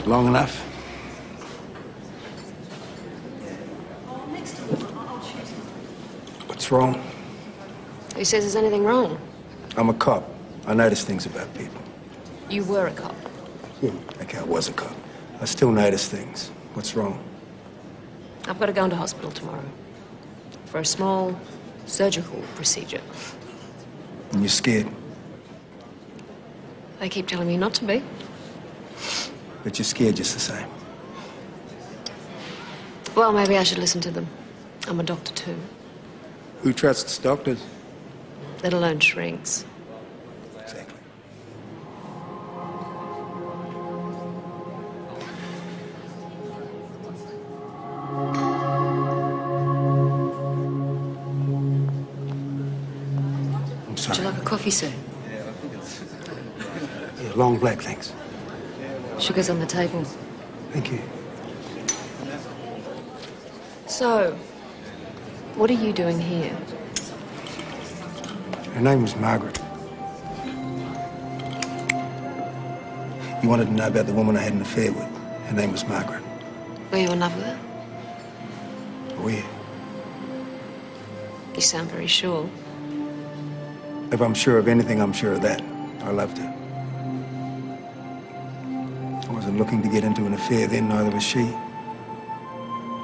Long enough? What's wrong? Who says there's anything wrong? I'm a cop. I notice things about people. You were a cop. Yeah, Okay, I was a cop. I still notice things. What's wrong? I've got to go into hospital tomorrow for a small surgical procedure. And you're scared, They keep telling me not to be. But you're scared just the same. Well, maybe I should listen to them. I'm a doctor too. Who trusts doctors? Let alone shrinks. Exactly. I'm sorry. Would you like a coffee, sir? Yeah, long black, thanks. Sugar's on the table. Thank you. So, what are you doing here? Her name was Margaret. You wanted to know about the woman I had an affair with. Her name was Margaret. Were you in love with her? Yeah. You sound very sure. If I'm sure of anything, I'm sure of that. I loved her. I wasn't looking to get into an affair then, neither was she.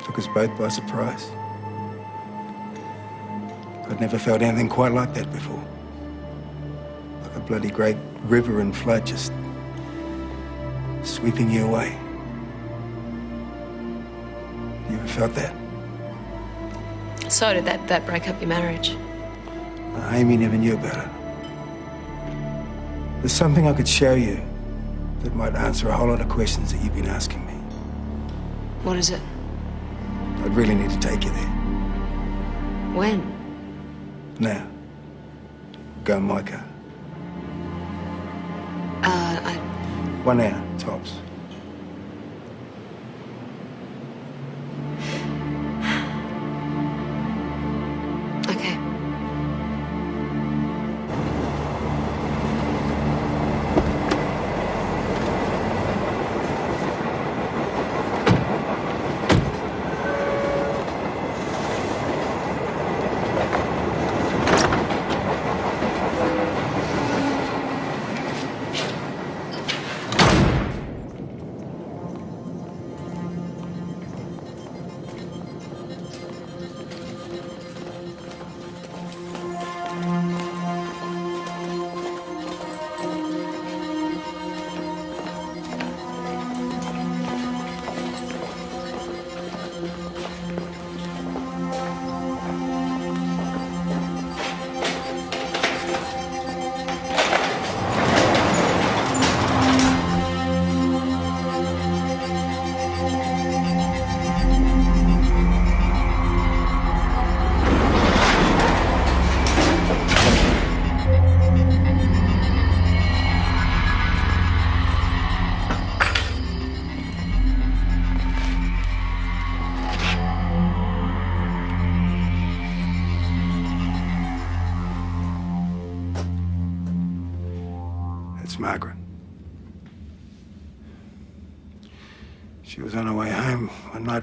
Took us both by surprise. I'd never felt anything quite like that before. Like a bloody great river in flood just sweeping you away. You ever felt that? So did that, that break up your marriage? Amy never knew about it. There's something I could show you that might answer a whole lot of questions that you've been asking me. What is it? I'd really need to take you there. When? Now. Go in my car. Uh, I... One hour, tops.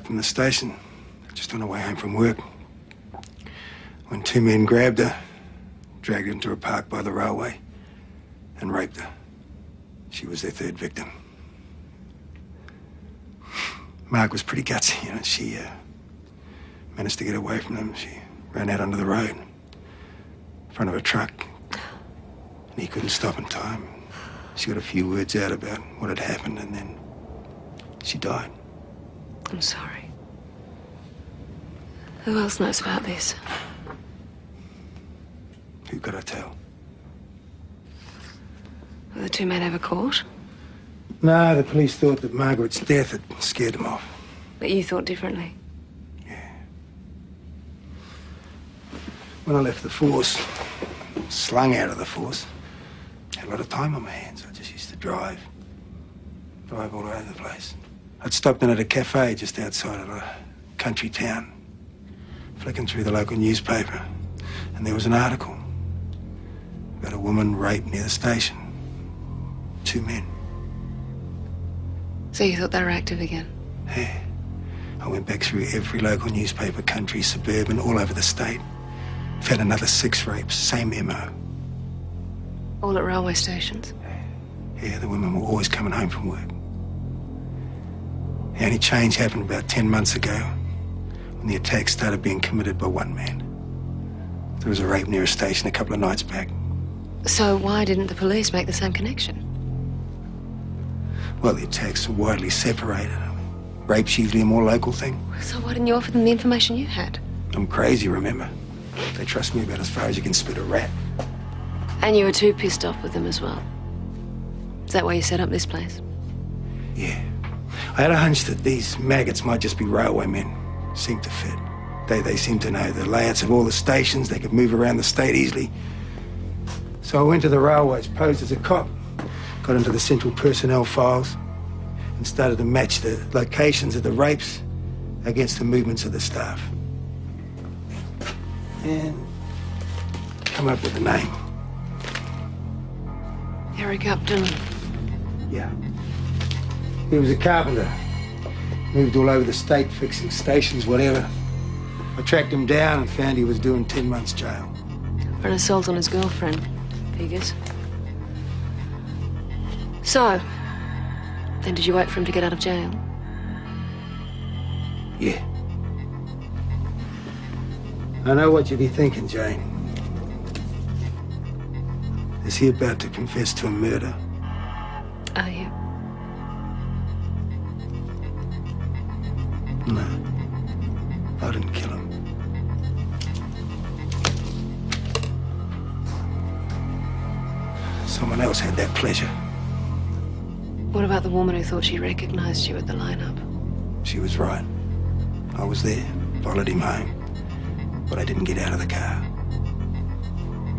From the station, just on her way home from work, when two men grabbed her, dragged her into a park by the railway, and raped her. She was their third victim. Marg was pretty gutsy, you know. She uh, managed to get away from them. She ran out onto the road in front of a truck, and he couldn't stop in time. She got a few words out about what had happened, and then she died. I'm sorry. Who else knows about this? Who could I tell? Were the two men ever caught? No, the police thought that Margaret's death had scared them off. But you thought differently. Yeah. When I left the force, slung out of the force, had a lot of time on my hands. I just used to drive, drive all over the place. I'd stopped in at a cafe just outside of a country town, flicking through the local newspaper, and there was an article about a woman raped near the station. Two men. So you thought they were active again? Yeah. I went back through every local newspaper, country, suburban, all over the state. Found another six rapes, same MO. All at railway stations? Yeah, the women were always coming home from work. The only change happened about 10 months ago when the attack started being committed by one man. There was a rape near a station a couple of nights back. So why didn't the police make the same connection? Well, the attacks are widely separated. Rape's usually a more local thing. So why didn't you offer them the information you had? I'm crazy, remember? They trust me about as far as you can spit a rat. And you were too pissed off with them as well. Is that why you set up this place? Yeah. I had a hunch that these maggots might just be railwaymen. Seemed to fit. They, they seem to know the layouts of all the stations. They could move around the state easily. So I went to the railways, posed as a cop, got into the central personnel files, and started to match the locations of the rapes against the movements of the staff. And come up with a name. Eric Upton. Yeah. He was a carpenter. Moved all over the state, fixing stations, whatever. I tracked him down and found he was doing 10 months jail. For an assault on his girlfriend, figures. So, then did you wait for him to get out of jail? Yeah. I know what you'd be thinking, Jane. Is he about to confess to a murder? Are you? No. I didn't kill him. Someone else had that pleasure. What about the woman who thought she recognized you at the lineup? She was right. I was there, followed him home. But I didn't get out of the car.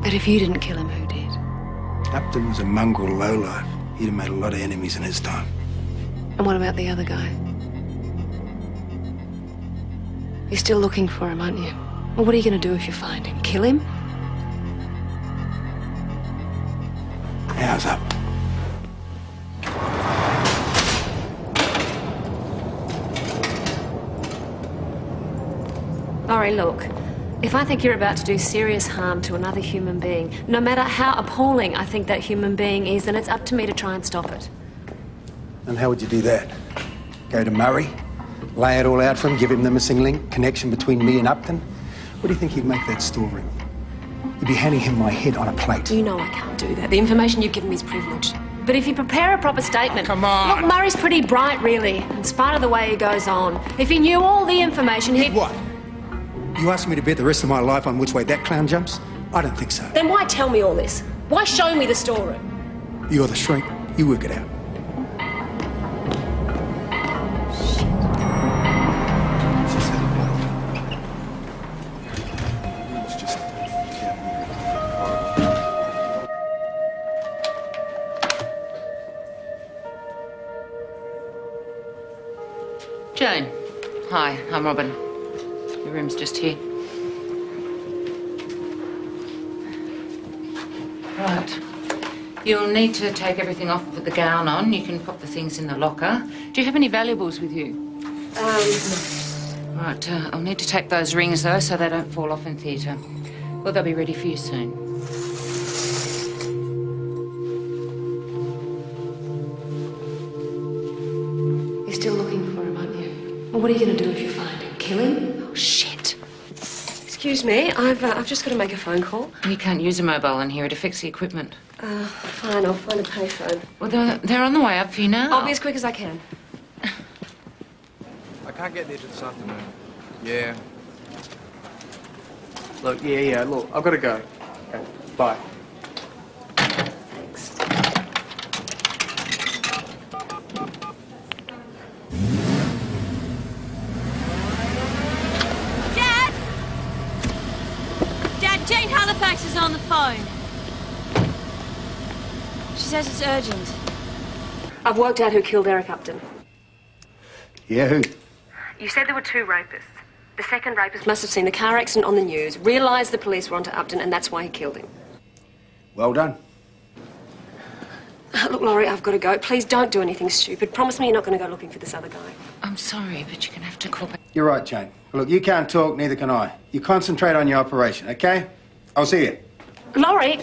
But if you didn't kill him, who did? Upton was a mongrel lowlife. He'd have made a lot of enemies in his time. And what about the other guy? You're still looking for him, aren't you? Well, what are you going to do if you find him? Kill him? How's up? Laurie, look. If I think you're about to do serious harm to another human being, no matter how appalling I think that human being is, then it's up to me to try and stop it. And how would you do that? Go to Murray, lay it all out for him, give him the missing link, connection between me and Upton? What do you think he'd make that story? You'd be handing him my head on a plate. You know I can't do that. The information you've given me is privileged. But if you prepare a proper statement. Oh, come on. Look, Murray's pretty bright, really, in spite of the way he goes on. If he knew all the information, he'd. What? You asked me to bet the rest of my life on which way that clown jumps? I don't think so. Then why tell me all this? Why show me the storeroom? You're the shrink. You work it out. I'm Robin. Your room's just here. Right. You'll need to take everything off with the gown on. You can pop the things in the locker. Do you have any valuables with you? Um. Right, uh, I'll need to take those rings, though, so they don't fall off in theatre. Well, they'll be ready for you soon. You're still looking for him, aren't you? Well, what are you going to do if you find him? Kill him? Oh, shit. Excuse me, I've, uh, I've just got to make a phone call. We can't use a mobile in here. It affects the equipment. Uh, fine, I'll find a payphone. Well, they're, they're on the way up for you now. I'll be as quick as I can. I can't get there till this afternoon. Yeah. Look, yeah, yeah, look, I've got to go. Okay, bye. Dad! Dad, Jane Halifax is on the phone. She says it's urgent. I've worked out who killed Eric Upton. Yeah, who? You said there were two rapists. The second rapist must have seen the car accident on the news, realised the police were onto Upton, and that's why he killed him. Well done. Uh, look, Laurie, I've got to go. Please don't do anything stupid. Promise me you're not going to go looking for this other guy. I'm sorry, but you're going to have to call back. You're right, Jane. Look, you can't talk, neither can I. You concentrate on your operation, okay? I'll see you. Laurie!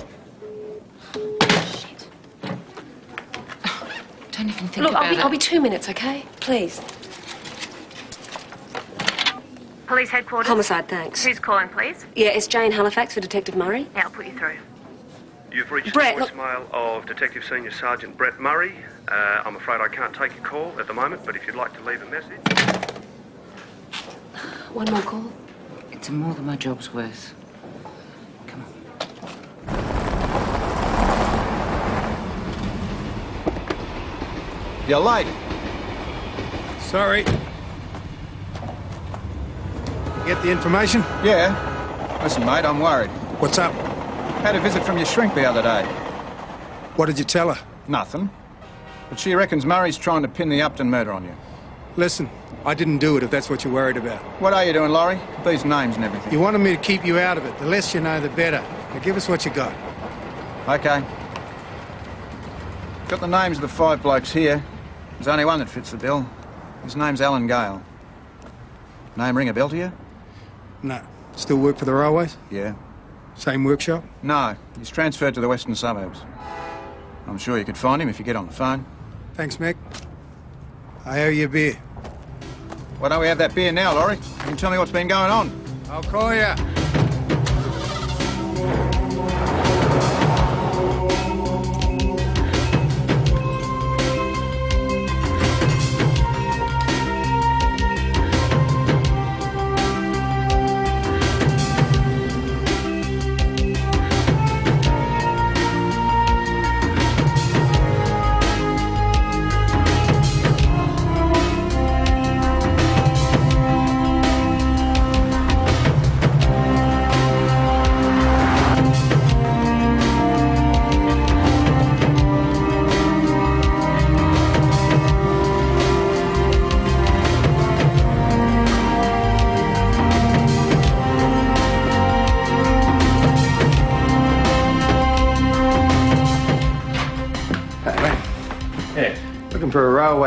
Don't even think Look, about I'll be, it. I'll be two minutes, okay? Please. Police headquarters. Homicide, thanks. Who's calling, please? Yeah, it's Jane Halifax for Detective Murray. Yeah, I'll put you through. You've reached Brett, the look- voicemail of Detective Senior Sergeant Brett Murray. Uh, I'm afraid I can't take your call at the moment, but if you'd like to leave a message. One more call. It's more than my job's worth. You're late. Sorry. Get the information? Yeah. Listen, mate, I'm worried. What's up? Had a visit from your shrink the other day. What did you tell her? Nothing. But she reckons Murray's trying to pin the Upton murder on you. Listen, I didn't do it if that's what you're worried about. What are you doing, Laurie? These names and everything. You wanted me to keep you out of it. The less you know, the better. Now give us what you got. Okay. Got the names of the five blokes here. There's only one that fits the bill. His name's Alan Gale. Name ring a bell to you? No. Still work for the railways? Yeah. Same workshop? No, he's transferred to the western suburbs. I'm sure you could find him if you get on the phone. Thanks, Mick. I owe you a beer. Why don't we have that beer now, Laurie? You can tell me what's been going on. I'll call you.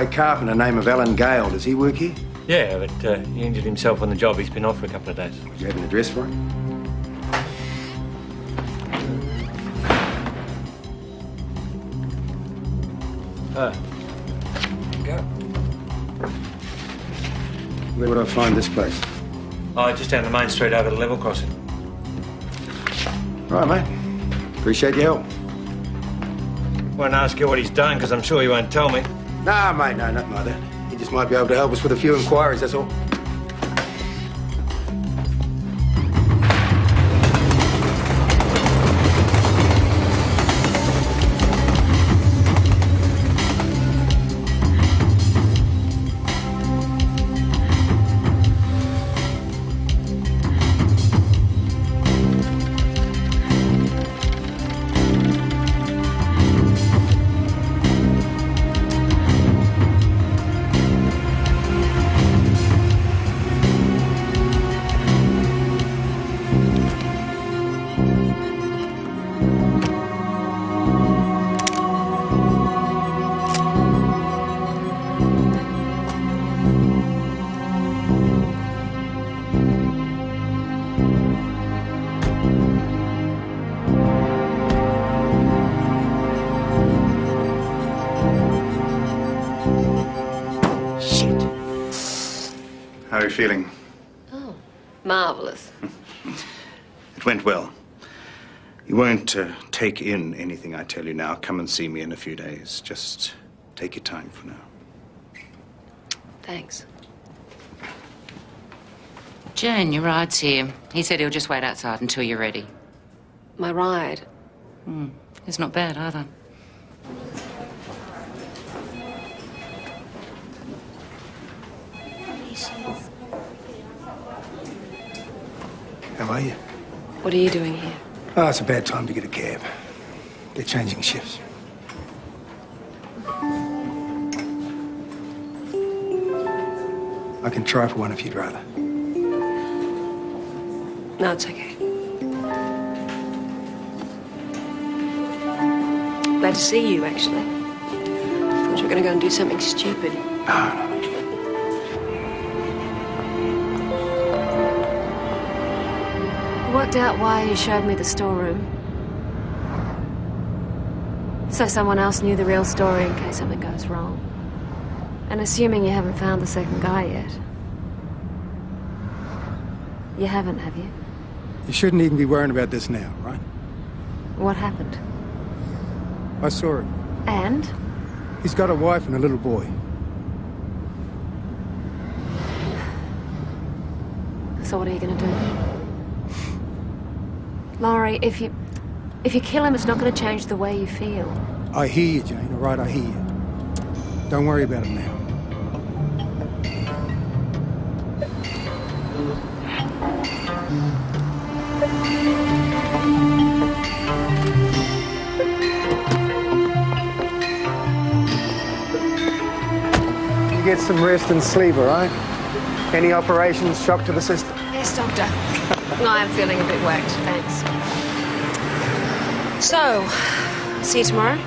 Carpenter name of Alan Gale. Does he work here? Yeah, but uh, he injured himself on the job. He's been off for a couple of days. Do you have an address for him? Uh, go. Where would I find this place? Oh, just down the main street over the level crossing. Right, mate. Appreciate your help. Won't ask you what he's done, because I'm sure you won't tell me. Nah, mate, no, nothing like that. He just might be able to help us with a few inquiries, that's all. Marvellous. It went well. You won't uh, take in anything I tell you now. Come and see me in a few days. Just take your time for now. Thanks. Jane, your ride's here. He said he'll just wait outside until you're ready. My ride. Hmm. It's not bad either. How are you? What are you doing here? Oh, it's a bad time to get a cab. They're changing shifts. I can try for one if you'd rather. No, it's okay. Glad to see you, actually. Thought you were going to go and do something stupid. I worked out why you showed me the storeroom. So someone else knew the real story in case something goes wrong. And assuming you haven't found the second guy yet. You haven't, have you? You shouldn't even be worrying about this now, right? What happened? I saw him. And? He's got a wife and a little boy. So what are you going to do? Laurie, if you... If you kill him, it's not going to change the way you feel. I hear you, Jane. All right, I hear you. Don't worry about him now. You get some rest and sleep, all right? Any operations shock to the system? Yes, doctor. I am feeling a bit whacked, thanks. So, see you tomorrow?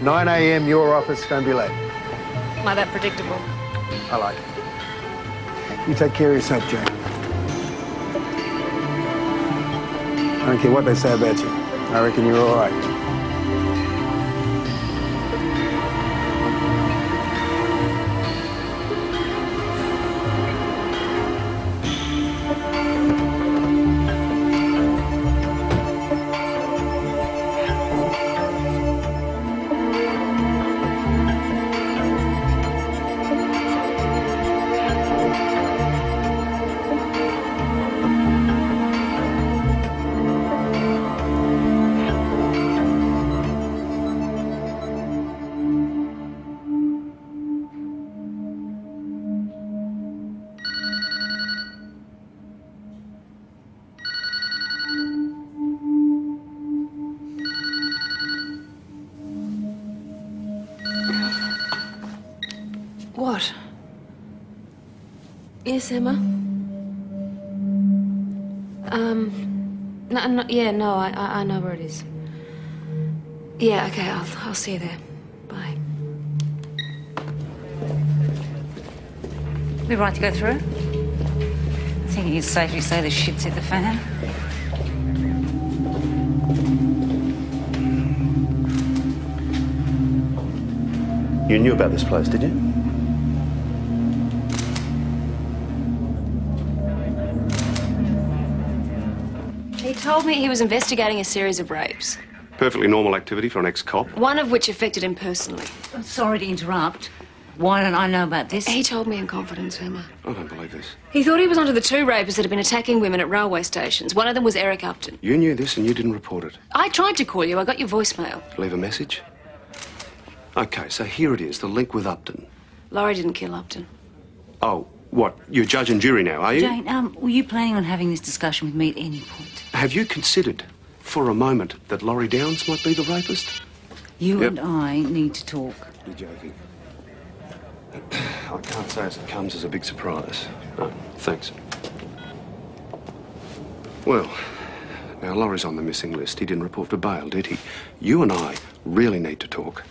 9 a.m., your office, don't be late. Am I that predictable? I like it. You take care of yourself, Jane. I don't care what they say about you. I reckon you're all right. Yes, Emma? Um, no, no, yeah, no, I, I, I know where it is. Yeah, okay, I'll, I'll see you there. Bye. We right to go through? I think you can safely say the shit's hit the fan. You knew about this place, did you? Told me he was investigating a series of rapes, Perfectly normal activity for an ex-cop. one of which affected him personally. I'm Sorry to interrupt. Why don't I know about this? He told me in confidence, Emma. I don't believe this. He thought he was onto the two rapers that had been attacking women at railway stations. One of them was Eric Upton. You knew this and you didn't report it. I tried to call you. I got your voicemail. Leave a message? Okay, so here it is, the link with Upton. Laurie didn't kill Upton. Oh, what? You're judge and jury now, are you? Jane, um, were you planning on having this discussion with me at any point? Have you considered for a moment that Laurie Downs might be the rapist? You Yep. and I need to talk. You're joking. I can't say as it comes as a big surprise. No, thanks. Well, now Laurie's on the missing list. He didn't report for bail, did he? You and I really need to talk.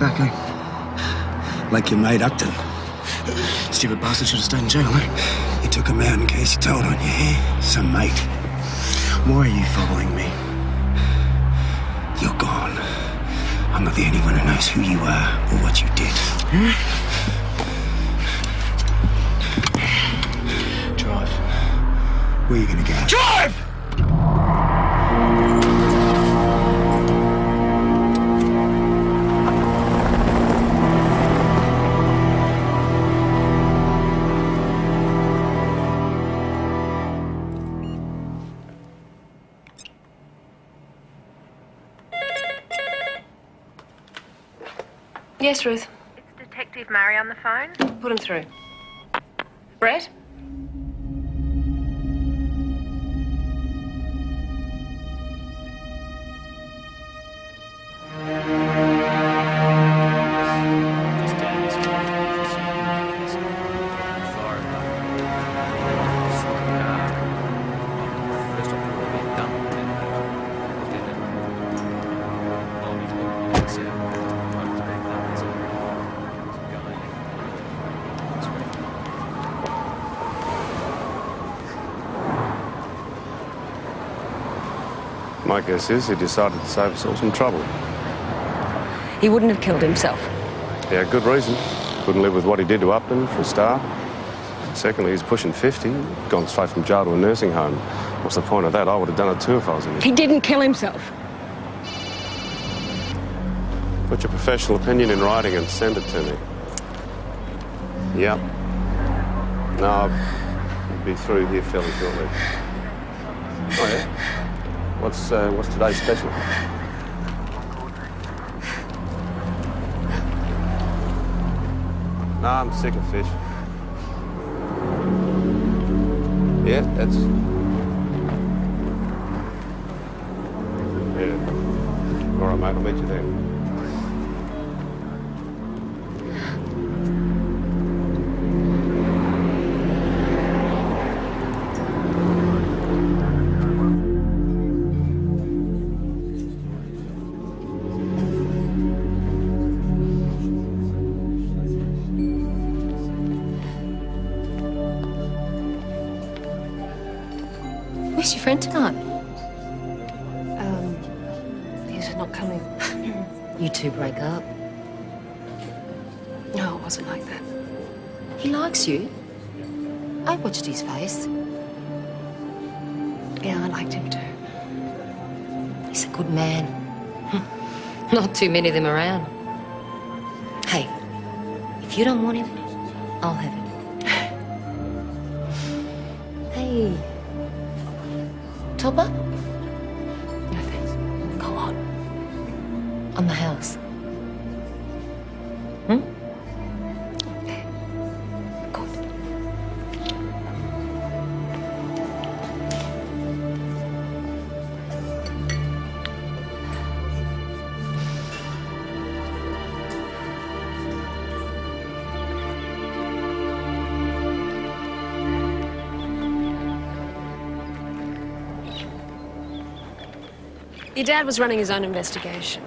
Back, eh? Like your mate Upton. Stupid bastard should have stayed in jail, eh? You took him out in case he told on you, eh? Some mate. Why are you following me? You're gone. I'm not the only one who knows who you are or what you did. Drive. Where are you gonna go? Drive! Yes, Ruth. Detective Murray on the phone? Put him through. Brett? My guess is he decided to save us all some trouble. He wouldn't have killed himself. Yeah, good reason. Couldn't live with what he did to Upton, for a start. Secondly, he's pushing 50, gone straight from jail to a nursing home. What's the point of that? I would have done it too if I was in his He didn't kill himself. Put your professional opinion in writing and send it to me. Yep. No, I'll be through here fairly shortly. What's, uh, what's today's special? No, I'm sick of fish. Yeah, that's... Yeah. All right, mate, I'll meet you then. Many of them around. Hey, if you don't want him, I'll have him. hey, Topper? No thanks. Go on. On the house. Your dad was running his own investigation.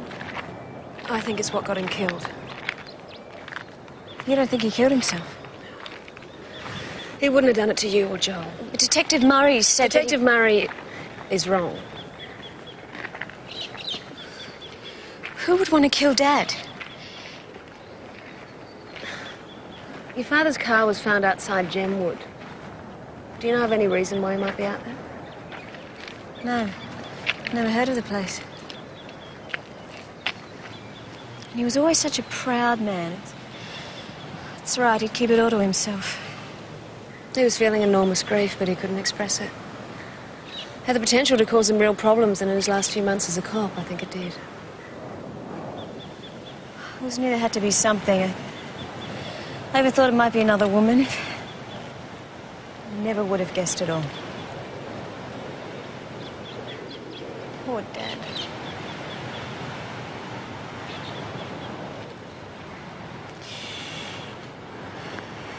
I think it's what got him killed. You don't think he killed himself? He wouldn't have done it to you or Joel. Detective Murray said Detective Murray is wrong. Who would want to kill Dad? Your father's car was found outside Gemwood. Do you know of any reason why he might be out there? No. Never heard of the place. And he was always such a proud man. That's right, he'd keep it all to himself. He was feeling enormous grief, but he couldn't express it. Had the potential to cause him real problems, and in his last few months as a cop, I think it did. I always knew there had to be something. I, I ever thought it might be another woman. Never would have guessed it all. Poor Dad.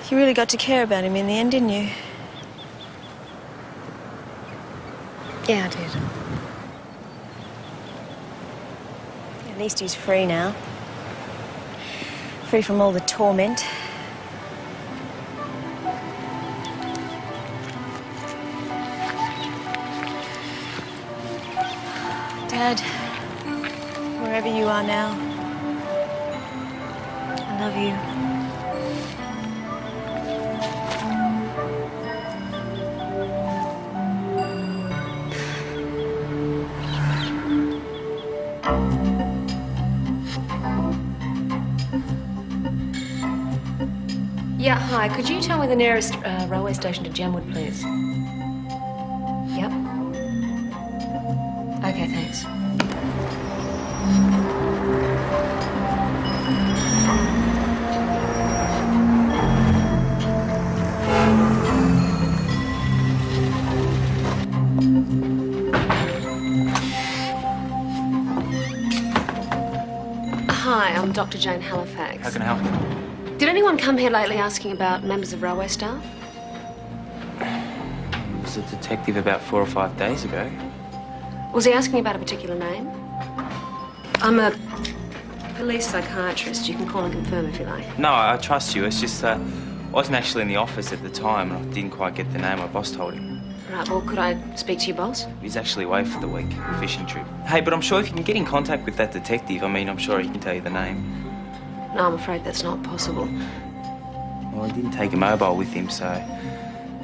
You really got to care about him in the end, didn't you? Yeah, I did. At least he's free now. Free from all the torment. Dad, wherever you are now, I love you. Yeah, hi. Could you tell me the nearest uh, railway station to Gemwood, please? Dr. Jane Halifax. How can I help you? Did anyone come here lately asking about members of railway staff? There was a detective about four or five days ago. Was he asking about a particular name? I'm a police psychiatrist. You can call and confirm if you like. No, I trust you. It's just uh, I wasn't actually in the office at the time and I didn't quite get the name. My boss told him. Right, well, could I speak to your boss? He's actually away for the week, fishing trip. Hey, but I'm sure if you can get in contact with that detective, I mean, I'm sure he can tell you the name. No, I'm afraid that's not possible. Well, he didn't take a mobile with him, so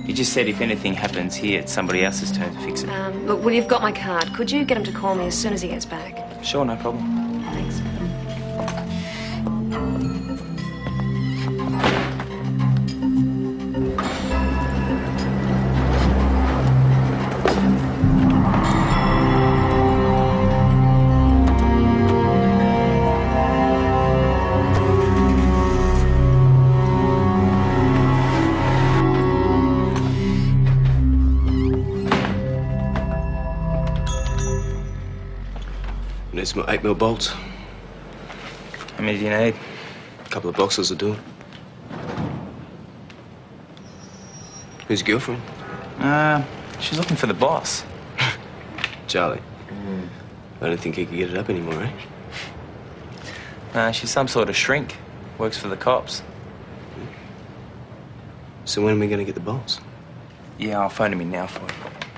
he just said if anything happens here, it's somebody else's turn to fix it. Um, look, well, you've got my card. Could you get him to call me as soon as he gets back? Sure, no problem. Need some eight mil bolts. How many do you need? A couple of boxes will do. Who's your girlfriend? Uh, she's looking for the boss. Charlie. I don't think he could get it up anymore, eh? Uh, she's some sort of shrink. Works for the cops. So when are we going to get the bolts? Yeah, I'll phone him in now for you.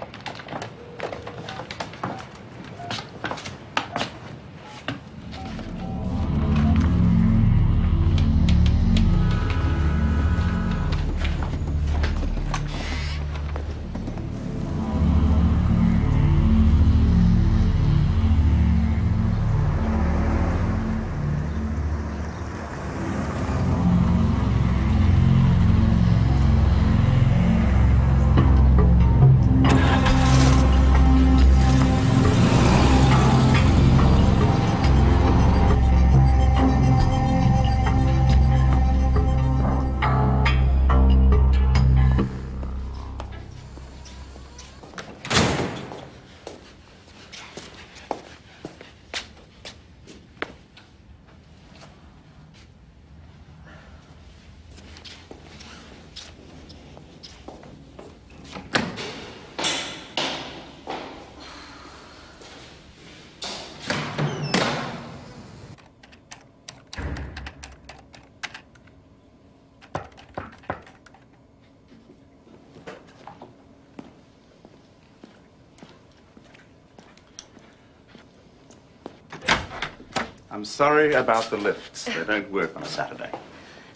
Sorry about the lifts. They don't work on a Saturday.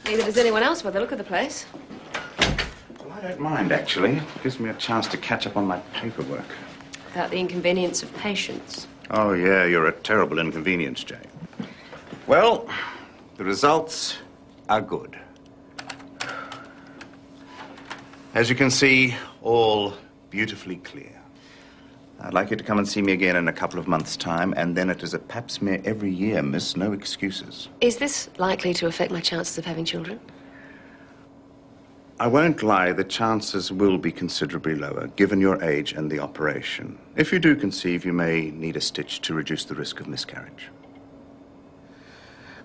Neither does anyone else by the look of the place. Well, I don't mind, actually. It gives me a chance to catch up on my paperwork. Without the inconvenience of patients. Oh, yeah, you're a terrible inconvenience, Jane. Well, the results are good. As you can see, all beautifully clear. I'd like you to come and see me again in a couple of months' time, and then it is a pap smear every year, miss. No excuses. Is this likely to affect my chances of having children? I won't lie, the chances will be considerably lower, given your age and the operation. If you do conceive, you may need a stitch to reduce the risk of miscarriage.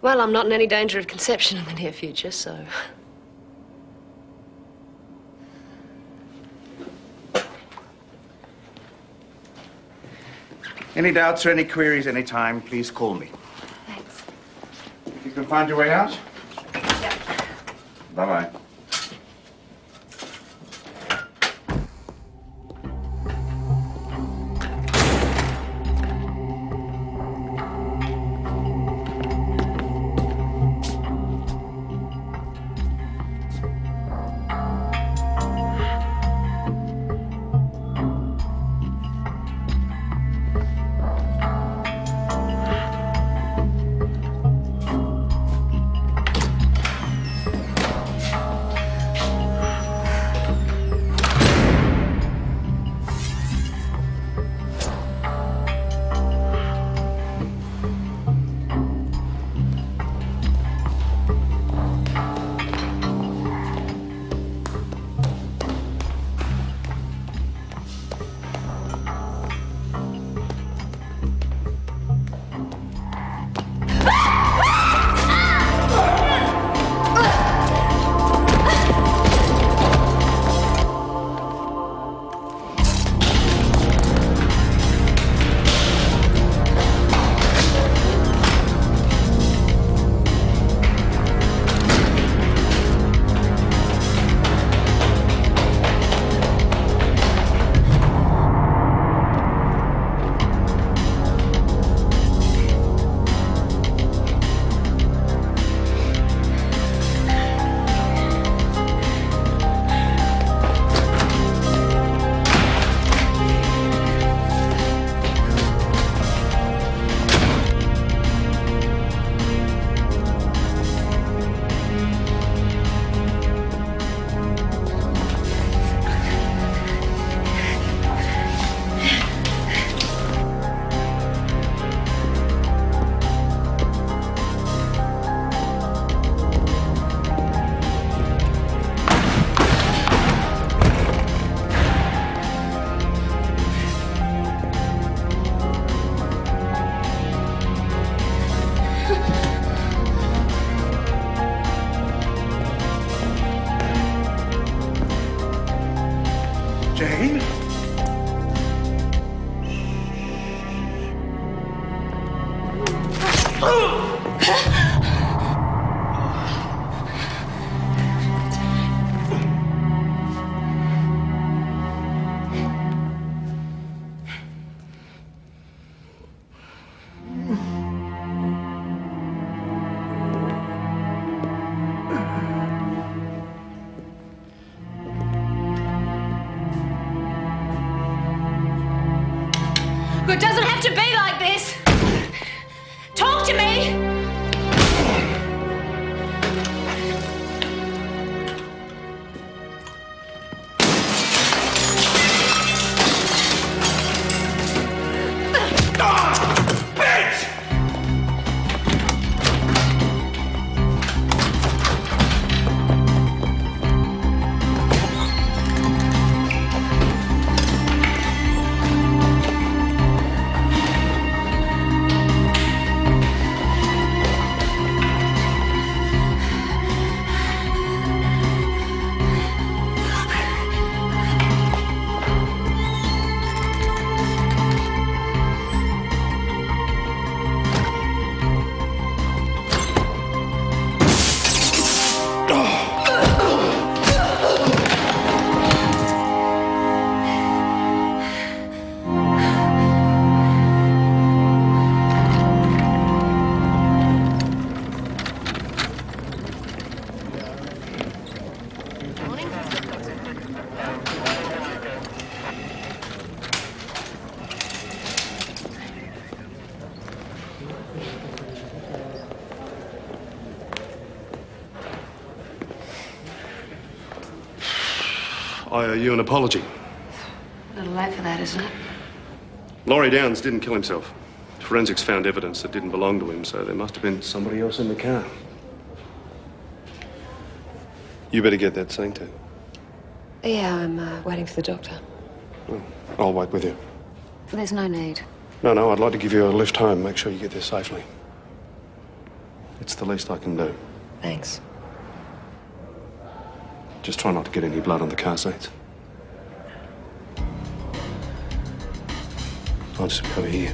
Well, I'm not in any danger of conception in the near future, so. Any doubts or any queries anytime, please call me. Thanks. If you can find your way out. Bye bye. You an apology. A little late for that, isn't it? Laurie Downs didn't kill himself. Forensics found evidence that didn't belong to him, so there must have been somebody else in the car. You better get that seen to. Yeah, I'm uh, waiting for the doctor. Well, I'll wait with you. There's no need. No, no, I'd like to give you a lift home. Make sure you get there safely. It's the least I can do. Thanks. Just try not to get any blood on the car seats. I'll just come here.